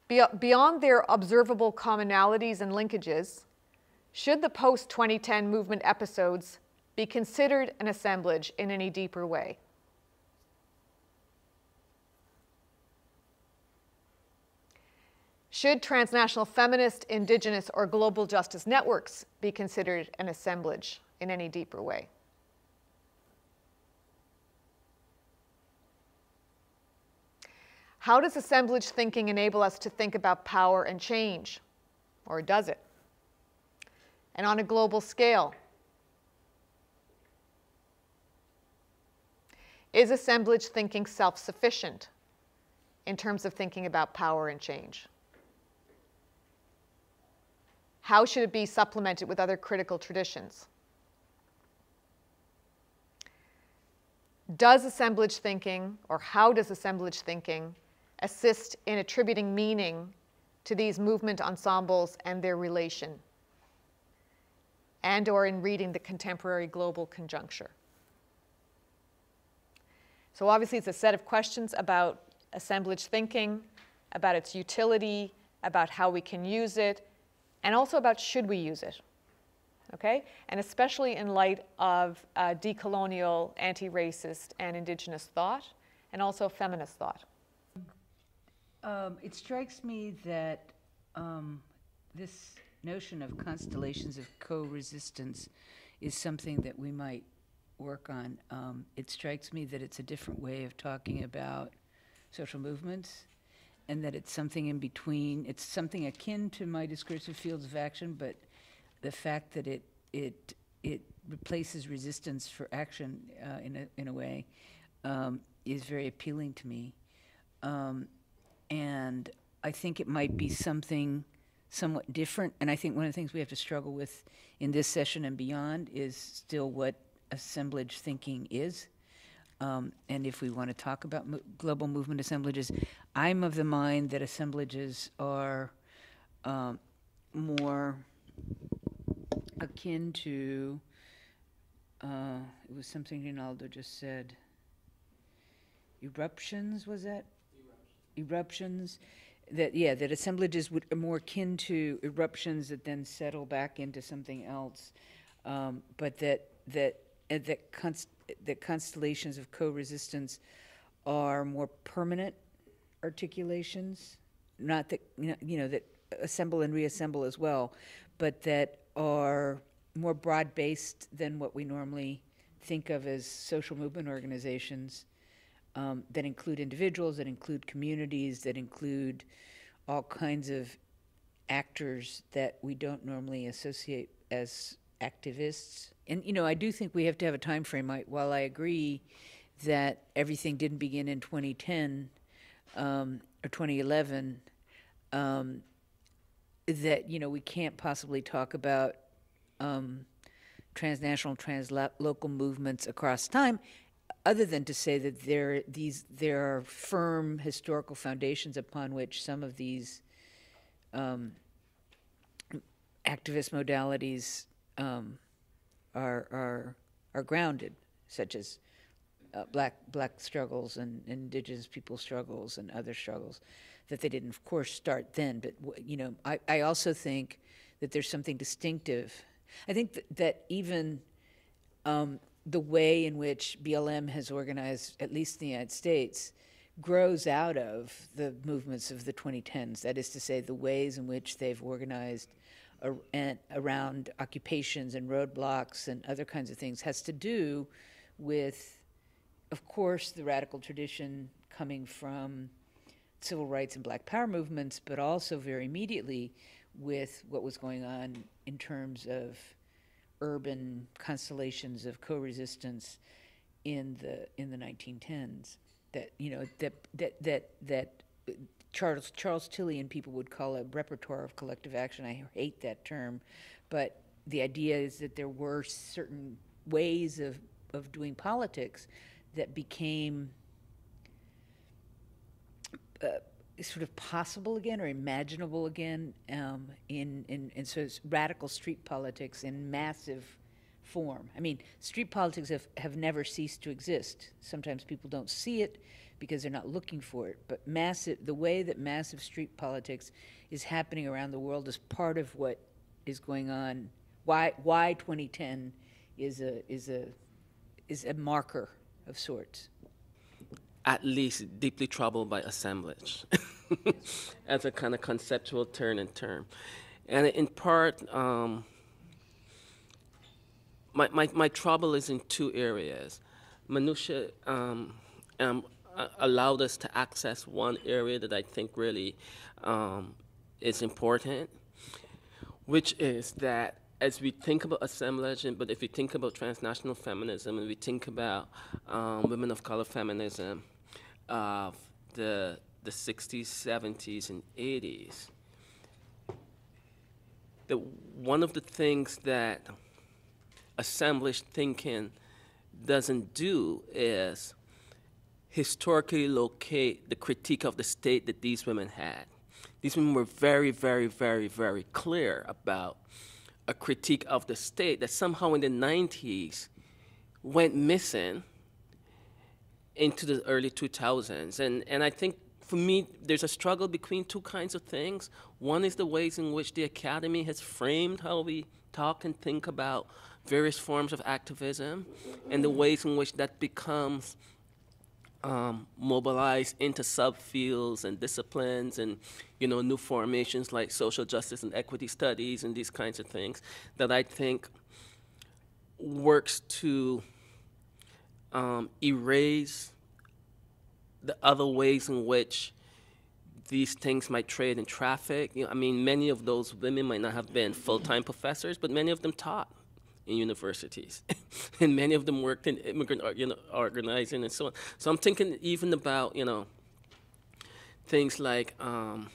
Beyond their observable commonalities and linkages, should the post 2010 movement episodes be considered an assemblage in any deeper way? Should transnational feminist, indigenous, or global justice networks be considered an assemblage in any deeper way? How does assemblage thinking enable us to think about power and change? Or does it? And on a global scale, is assemblage thinking self sufficient in terms of thinking about power and change? How should it be supplemented with other critical traditions? Does assemblage thinking, or how does assemblage thinking, assist in attributing meaning to these movement ensembles and their relation, and or in reading the contemporary global conjuncture? So obviously it's a set of questions about assemblage thinking, about its utility, about how we can use it, and also about should we use it. Okay? And especially in light of uh, decolonial, anti racist, and indigenous thought, and also feminist thought. Um, it strikes me that um, this notion of constellations of co resistance is something that we might work on. Um, it strikes me that it's a different way of talking about social movements and that it's something in between. It's something akin to my discursive fields of action, but the fact that it it it replaces resistance for action uh, in a in a way um, is very appealing to me, um, and I think it might be something somewhat different. And I think one of the things we have to struggle with in this session and beyond is still what assemblage thinking is. Um, and if we want to talk about mo- global movement assemblages, I'm of the mind that assemblages are um, more akin to, uh, it was something Rinaldo just said. Eruptions, was that? Eruptions. That, yeah, that assemblages would, are more akin to eruptions that then settle back into something else. Um, but that, that, uh, that const- that constellations of co-resistance are more permanent articulations, not that you know, that assemble and reassemble as well, but that are more broad-based than what we normally think of as social movement organizations um, that include individuals, that include communities, that include all kinds of actors that we don't normally associate as activists. And you know, I do think we have to have a time frame. I, while I agree that everything didn't begin in 2010 um, or 2011, um, that you know we can't possibly talk about um, transnational, translocal movements across time, other than to say that there these there are firm historical foundations upon which some of these um, activist modalities um, are, are, are grounded, such as uh, black, black struggles and indigenous people struggles and other struggles, that they didn't, of course, start then. But, you know, I, I also think that there's something distinctive I think that, that even um, the way in which BLM has organized, at least in the United States, grows out of the movements of the 2010s. That is to say, the ways in which they've organized around occupations and roadblocks and other kinds of things has to do with, of course, the radical tradition coming from civil rights and black power movements, but also very immediately with what was going on in terms of urban constellations of co-resistance in the in the 1910s that you know that that that that Charles Charles Tilly and people would call a repertoire of collective action. I hate that term, but the idea is that there were certain ways of of doing politics that became uh, sort of possible again or imaginable again um, in, in, in sort of radical street politics in massive form. I mean, street politics have, have never ceased to exist. Sometimes people don't see it because they're not looking for it, but massive, the way that massive street politics is happening around the world is part of what is going on. Why, why 2010 is a, is, a, is a marker of sorts at least deeply troubled by assemblage as a kind of conceptual turn and term. And in part, um, my, my, my trouble is in two areas. Manisha um, um, allowed us to access one area that I think really um, is important, which is that as we think about assemblage, but if we think about transnational feminism and we think about um, women of color feminism of the, the 60s, 70s, and 80s, that one of the things that assemblage thinking doesn't do is historically locate the critique of the state that these women had. These women were very, very, very, very clear about a critique of the state that somehow in the 90s went missing into the early 2000s. And, and I think for me, there's a struggle between two kinds of things. One is the ways in which the academy has framed how we talk and think about various forms of activism, and the ways in which that becomes um, mobilized into subfields and disciplines and you know new formations like social justice and equity studies and these kinds of things that I think works to um, erase the other ways in which these things might trade in traffic. You know, I mean, many of those women might not have been full-time professors, but many of them taught in universities, and many of them worked in immigrant you know, organizing and so on. So I'm thinking even about you know things like um,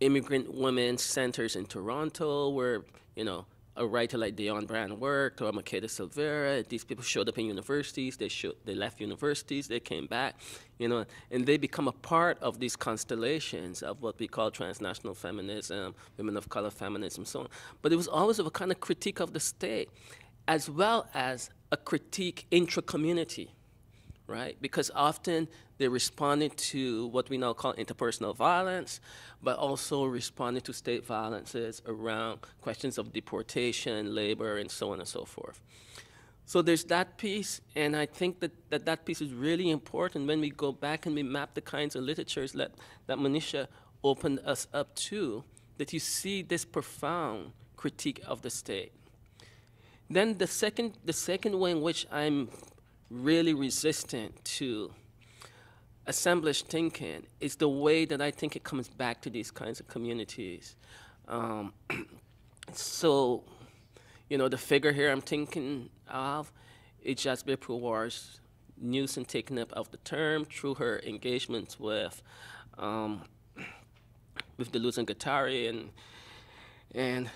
immigrant women centers in Toronto, where you know a writer like Dionne Brand worked, or Makeda Silvera. These people showed up in universities. They showed, they left universities. They came back, you know, and they become a part of these constellations of what we call transnational feminism, women of color feminism, so on. But it was always of a kind of critique of the state, as well as a critique intra-community right? Because often they're responding to what we now call interpersonal violence, but also responding to state violences around questions of deportation, labor, and so on and so forth. So there's that piece, and I think that that, that piece is really important when we go back and we map the kinds of literatures that, that Manisha opened us up to, that you see this profound critique of the state. Then the second, the second way in which I'm really resistant to assemblage thinking is the way that I think it comes back to these kinds of communities. Um, so, you know, the figure here I'm thinking of is Jasbir Puar's use and taking up of the term through her engagements with um, with Deleuze and Guattari and and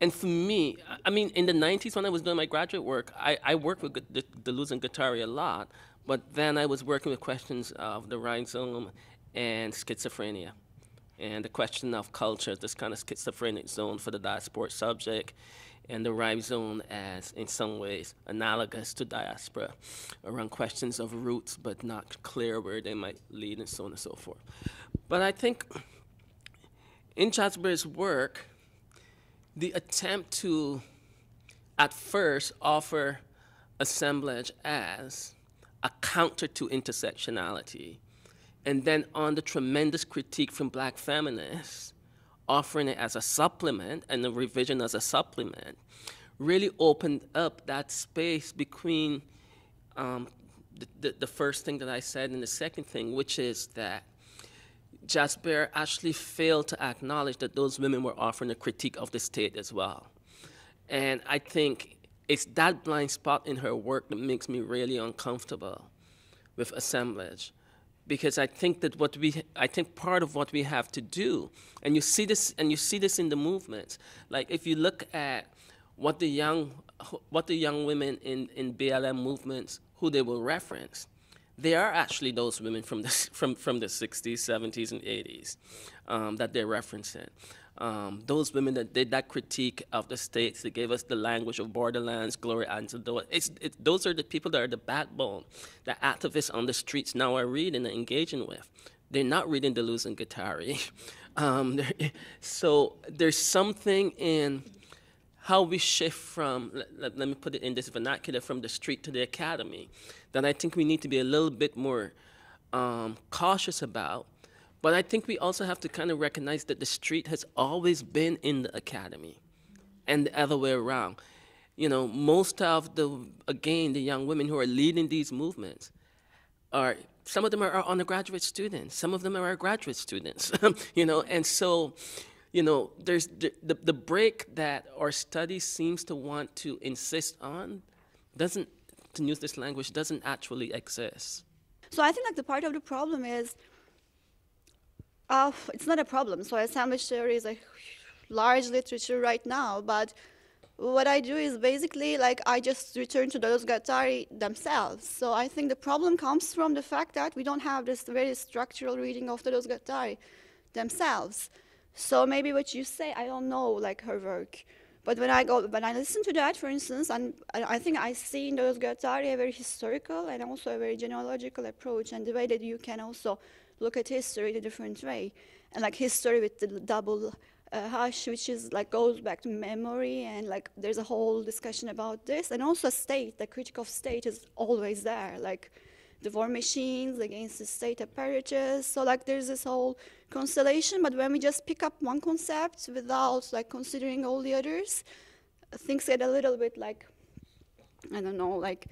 and for me, I mean, in the 90s when I was doing my graduate work, I, I worked with Deleuze and Guattari a lot, but then I was working with questions of the rhizome and schizophrenia, and the question of culture, this kind of schizophrenic zone for the diasporic subject, and the rhizome as, in some ways, analogous to diaspora, around questions of roots, but not clear where they might lead, and so on and so forth. But I think in Jasbir's work, the attempt to, at first, offer assemblage as a counter to intersectionality, and then on the tremendous critique from black feminists, offering it as a supplement and the revision as a supplement, really opened up that space between um, the, the, the, first thing that I said and the second thing, which is that Jasbir actually failed to acknowledge that those women were offering a critique of the state as well. And I think it's that blind spot in her work that makes me really uncomfortable with assemblage. Because I think that what we, I think part of what we have to do, and you see this, and you see this in the movements. Like if you look at what the young, what the young women in, in BLM movements, who they will reference, they are actually those women from the, from, from the 60s, 70s, and 80s um, that they're referencing. Um, those women that did that critique of the states, that gave us the language of borderlands, Gloria Anzaldúa. It's, it, those are the people that are the backbone that activists on the streets now are reading and engaging with. They're not reading Deleuze and Guattari. Um, so there's something in how we shift from, let, let, me put it in this vernacular, from the street to the academy, that I think we need to be a little bit more um, cautious about. But I think we also have to kind of recognize that the street has always been in the academy and the other way around. You know, most of the, again, the young women who are leading these movements are, some of them are undergraduate students, some of them are graduate students, you know, and so you know, there's the, the, the break that our study seems to want to insist on doesn't, to use this language, doesn't actually exist. So I think like the part of the problem is, uh, it's not a problem. So assemblage theory is a large literature right now, but what I do is basically like I just return to Deleuze Guattari themselves. So I think the problem comes from the fact that we don't have this very structural reading of Deleuze Guattari themselves. So maybe what you say, I don't know, like her work. But when I go, when I listen to that, for instance, and I think I see in Deleuze Guattari a very historical and also a very genealogical approach, and the way that you can also look at history in a different way, and like history with the double uh, hush, which is like goes back to memory, and like there's a whole discussion about this, and also state, the critique of state is always there, like the war machines against the state apparatus. So like there's this whole constellation, but when we just pick up one concept without like considering all the others, things get a little bit like, I don't know, like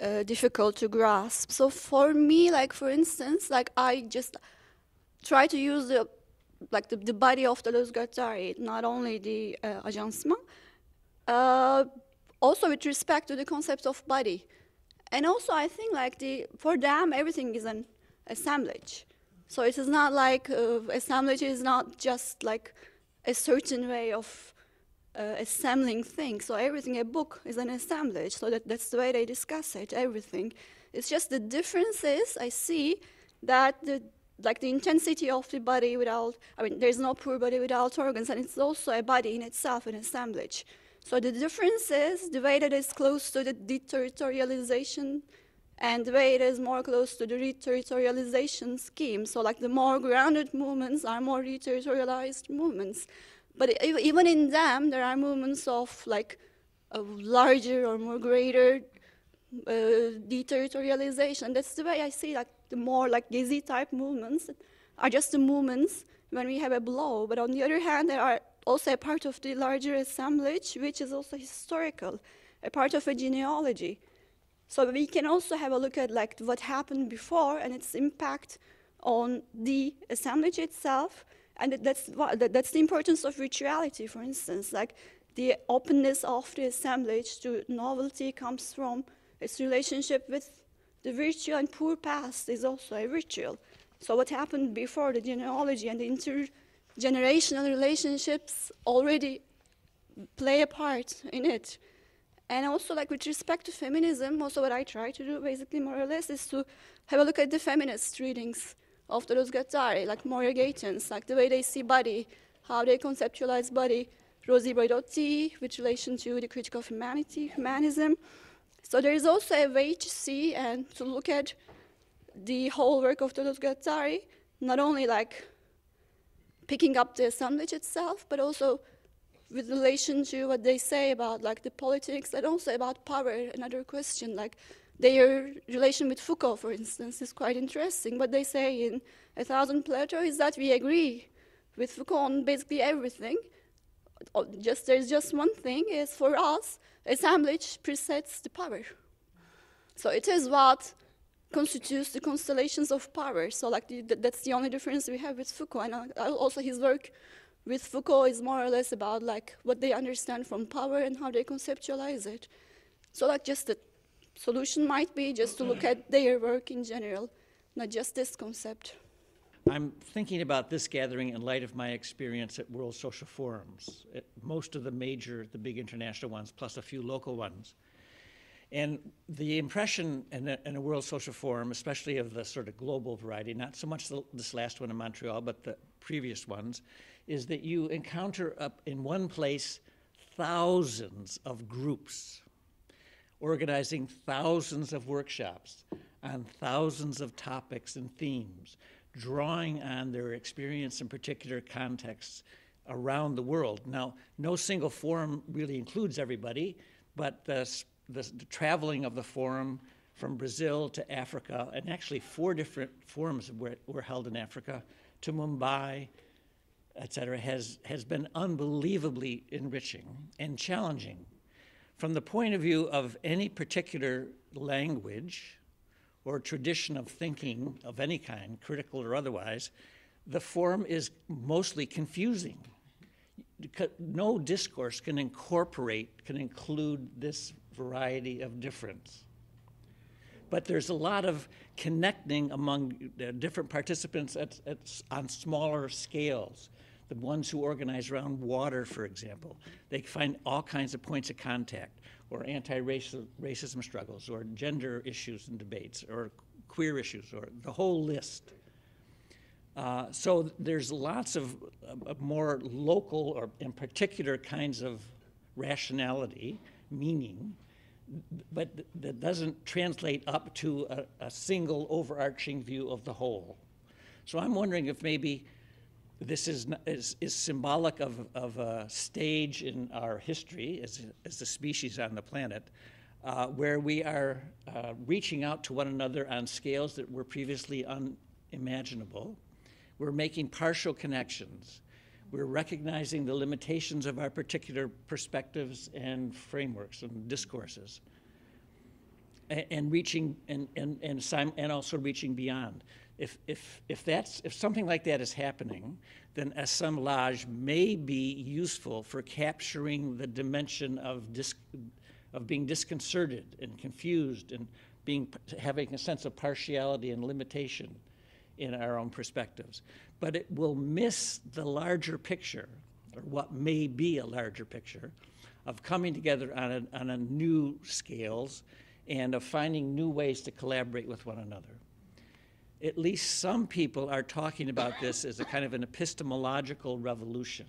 uh, difficult to grasp. So for me, like for instance, like I just try to use the like the, the body of the Deleuze Guattari, not only the uh, agencement, uh, also with respect to the concept of body. And also, I think like the for them, everything is an assemblage. So it is not like uh, assemblage is not just like a certain way of uh, assembling things. So everything, a book is an assemblage. So that, that's the way they discuss it. Everything. It's just the differences I see that the like the intensity of the body without. I mean, there's no poor body without organs, and it's also a body in itself, an assemblage. So the difference is the way that is close to the deterritorialization and the way it is more close to the reterritorialization scheme. So like the more grounded movements are more reterritorialized movements. But even in them, there are movements of like a larger or more greater uh, deterritorialization. That's the way I see like the more like Gezi type movements are just the movements when we have a blow. But on the other hand, there are also a part of the larger assemblage, which is also historical, a part of a genealogy. So we can also have a look at like what happened before and its impact on the assemblage itself. And that's, that's the importance of rituality, for instance. Like the openness of the assemblage to novelty comes from its relationship with the virtual and poor past is also a ritual. So what happened before the genealogy and the intergenerational relationships already play a part in it. And also, like with respect to feminism, also what I try to do, basically more or less, is to have a look at the feminist readings of Deleuze Guattari, like Moira Gatens, like the way they see body, how they conceptualize body. Rosi Braidotti, with relation to the critique of humanity, humanism. So there is also a way to see and to look at the whole work of Deleuze Guattari, not only like picking up the assemblage itself, but also with relation to what they say about like the politics and also about power. Another question, like their relation with Foucault, for instance, is quite interesting. What they say in A Thousand Plateau is that we agree with Foucault on basically everything. Oh, just there's just one thing is for us, assemblage presets the power. So it is what constitutes the constellations of power. So like the, that's the only difference we have with Foucault. And uh, also his work with Foucault is more or less about like what they understand from power and how they conceptualize it. So like just the solution might be just to look at their work in general, not just this concept. I'm thinking about this gathering in light of my experience at World Social Forums, at most of the major, the big international ones, plus a few local ones. And the impression in a, in a, World Social Forum, especially of the sort of global variety, not so much the, this last one in Montreal, but the previous ones, is that you encounter up in one place thousands of groups organizing thousands of workshops on thousands of topics and themes, drawing on their experience in particular contexts around the world. Now, no single forum really includes everybody, but the, the, the traveling of the forum from Brazil to Africa, and actually four different forums were, were held in Africa, to Mumbai, et cetera, has, has been unbelievably enriching and challenging. From the point of view of any particular language, or tradition of thinking of any kind, critical or otherwise, the forum is mostly confusing. No discourse can incorporate, can include this variety of difference. But there's a lot of connecting among different participants at, at, on smaller scales. The ones who organize around water, for example, they find all kinds of points of contact or anti-racism struggles, or gender issues and debates, or queer issues, or the whole list. Uh, so there's lots of, of, more local or in particular kinds of rationality, meaning, but that doesn't translate up to a, a single overarching view of the whole. So I'm wondering if maybe this is, is, is symbolic of, of a stage in our history as, as a species on the planet uh, where we are uh, reaching out to one another on scales that were previously unimaginable. We're making partial connections. We're recognizing the limitations of our particular perspectives and frameworks and discourses. And, and reaching and, and, and, and also reaching beyond if, if, if, that's, if something like that is happening, then assemblage may be useful for capturing the dimension of, dis, of being disconcerted and confused and being, having a sense of partiality and limitation in our own perspectives. But it will miss the larger picture, or what may be a larger picture, of coming together on a, on a new scales and of finding new ways to collaborate with one another at least some people are talking about this as a kind of an epistemological revolution.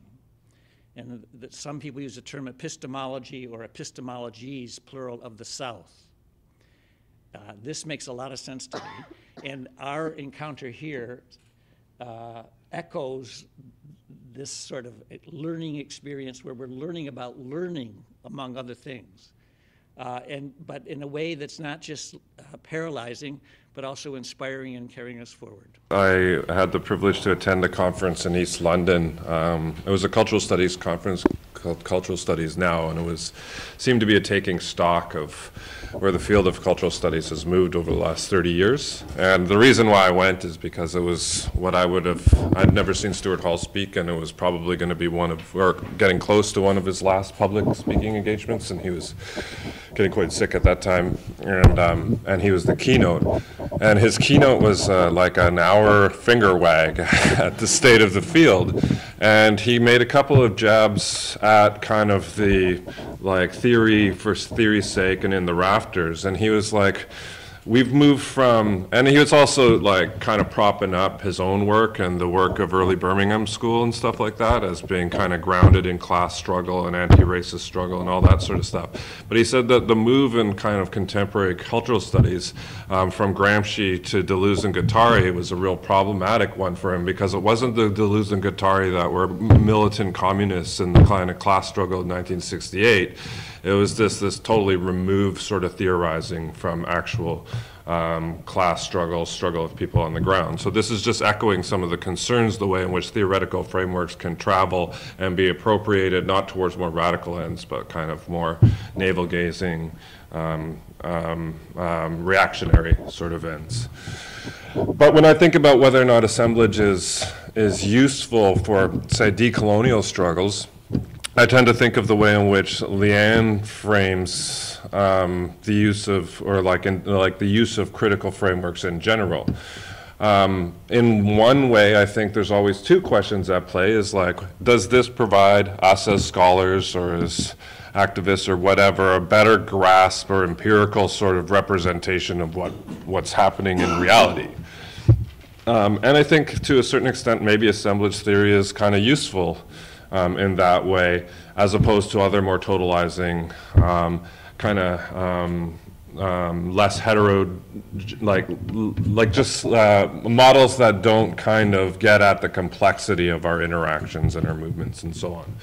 And that some people use the term epistemology or epistemologies, plural, of the South. Uh, this makes a lot of sense to me. And our encounter here uh, echoes this sort of learning experience where we're learning about learning, among other things. Uh, and, but in a way that's not just uh, paralyzing, but also inspiring and carrying us forward. I had the privilege to attend a conference in East London. Um, it was a cultural studies conference called Cultural Studies Now, and it was seemed to be a taking stock of where the field of cultural studies has moved over the last 30 years. And the reason why I went is because it was what I would have, I'd never seen Stuart Hall speak, and it was probably going to be one of, or getting close to one of his last public speaking engagements, and he was getting quite sick at that time, and, um, and he was the keynote. And his keynote was uh, like an hour finger wag at the state of the field. And he made a couple of jabs at kind of the like theory for theory's sake and in the rafters. And he was like, we've moved from, and he was also like kind of propping up his own work and the work of early Birmingham school and stuff like that as being kind of grounded in class struggle and anti-racist struggle and all that sort of stuff. But he said that the move in kind of contemporary cultural studies um, from Gramsci to Deleuze and Guattari was a real problematic one for him because it wasn't the Deleuze and Guattari that were militant communists in the kind of class struggle of 1968 it was this this totally removed sort of theorizing from actual um, class struggle, struggle of people on the ground. So this is just echoing some of the concerns, the way in which theoretical frameworks can travel and be appropriated not towards more radical ends, but kind of more navel-gazing, um, um, um reactionary sort of ends. But when I think about whether or not assemblage is, is useful for, say, decolonial struggles, I tend to think of the way in which Leanne frames um, the use of, or like in, like the use of critical frameworks in general. Um, in one way, I think there's always two questions at play: is like, does this provide us as scholars or as activists or whatever a better grasp or empirical sort of representation of what what's happening in reality? Um, and I think to a certain extent, maybe assemblage theory is kind of useful um, in that way, as opposed to other more totalizing, um, kind of um, um, less hetero, like like just uh, models that don't kind of get at the complexity of our interactions and our movements and so on.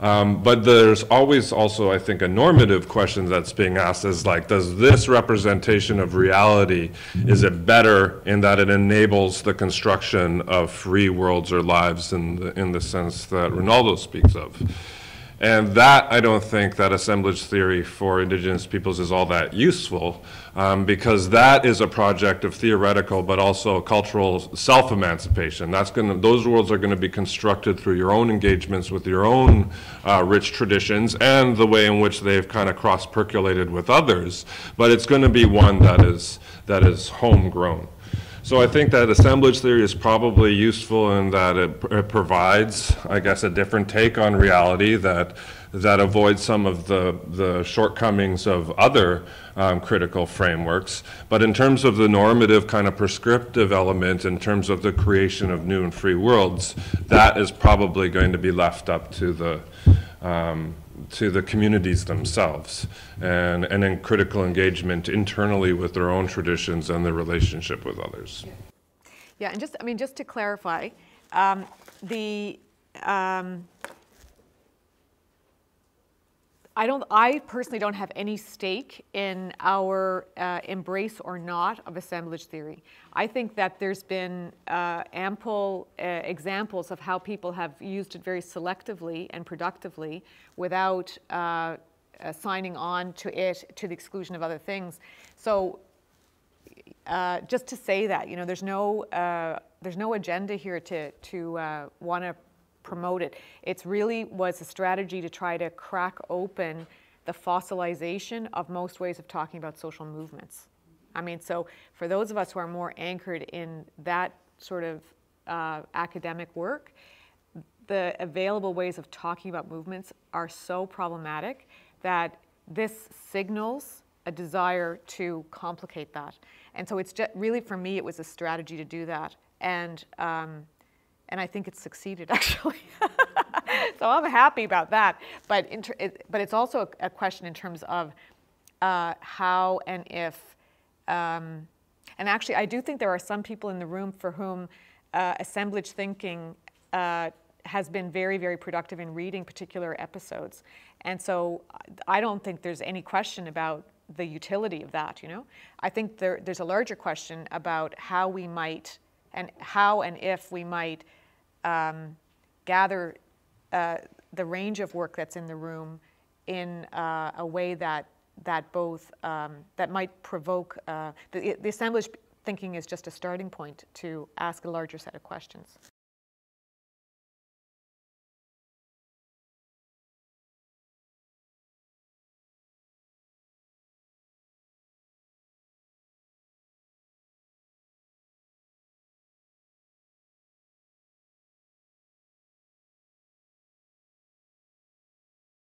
Um, but there's always also, I think, a normative question that's being asked is like, does this representation of reality, is it better in that it enables the construction of free worlds or lives in the, in the sense that Rinaldo speaks of? And that, I don't think that assemblage theory for indigenous peoples is all that useful um, because that is a project of theoretical but also cultural self-emancipation. That's going to, those worlds are going to be constructed through your own engagements with your own uh, rich traditions and the way in which they've kind of cross-percolated with others. But it's going to be one that is, that is homegrown. So I think that assemblage theory is probably useful in that it, it, provides, I guess, a different take on reality that that avoids some of the, the shortcomings of other um, critical frameworks. But in terms of the normative kind of prescriptive element, in terms of the creation of new and free worlds, that is probably going to be left up to the um, to the communities themselves and, and in critical engagement internally with their own traditions and their relationship with others. Yeah, and just, I mean, just to clarify, um, the, um, I don't, I personally don't have any stake in our uh, embrace or not of assemblage theory. I think that there's been uh, ample uh, examples of how people have used it very selectively and productively without uh, uh, signing on to it to the exclusion of other things. So uh, just to say that, you know, there's no, there's no agenda here to, to want to promote it. It really was a strategy to try to crack open the fossilization of most ways of talking about social movements. I mean, so for those of us who are more anchored in that sort of uh, academic work, the available ways of talking about movements are so problematic that this signals a desire to complicate that. And so it's just really, for me, it was a strategy to do that. And um, and I think it's succeeded actually. so I'm happy about that. But it, but it's also a, a, question in terms of uh, how and if. Um, and actually, I do think there are some people in the room for whom uh, assemblage thinking uh, has been very, very productive in reading particular episodes. And so I don't think there's any question about the utility of that, you know? I think there, there's a larger question about how we might and how and if we might um, gather uh, the range of work that's in the room in uh, a way that that both um, that might provoke uh, the, the assemblage thinking is just a starting point to ask a larger set of questions.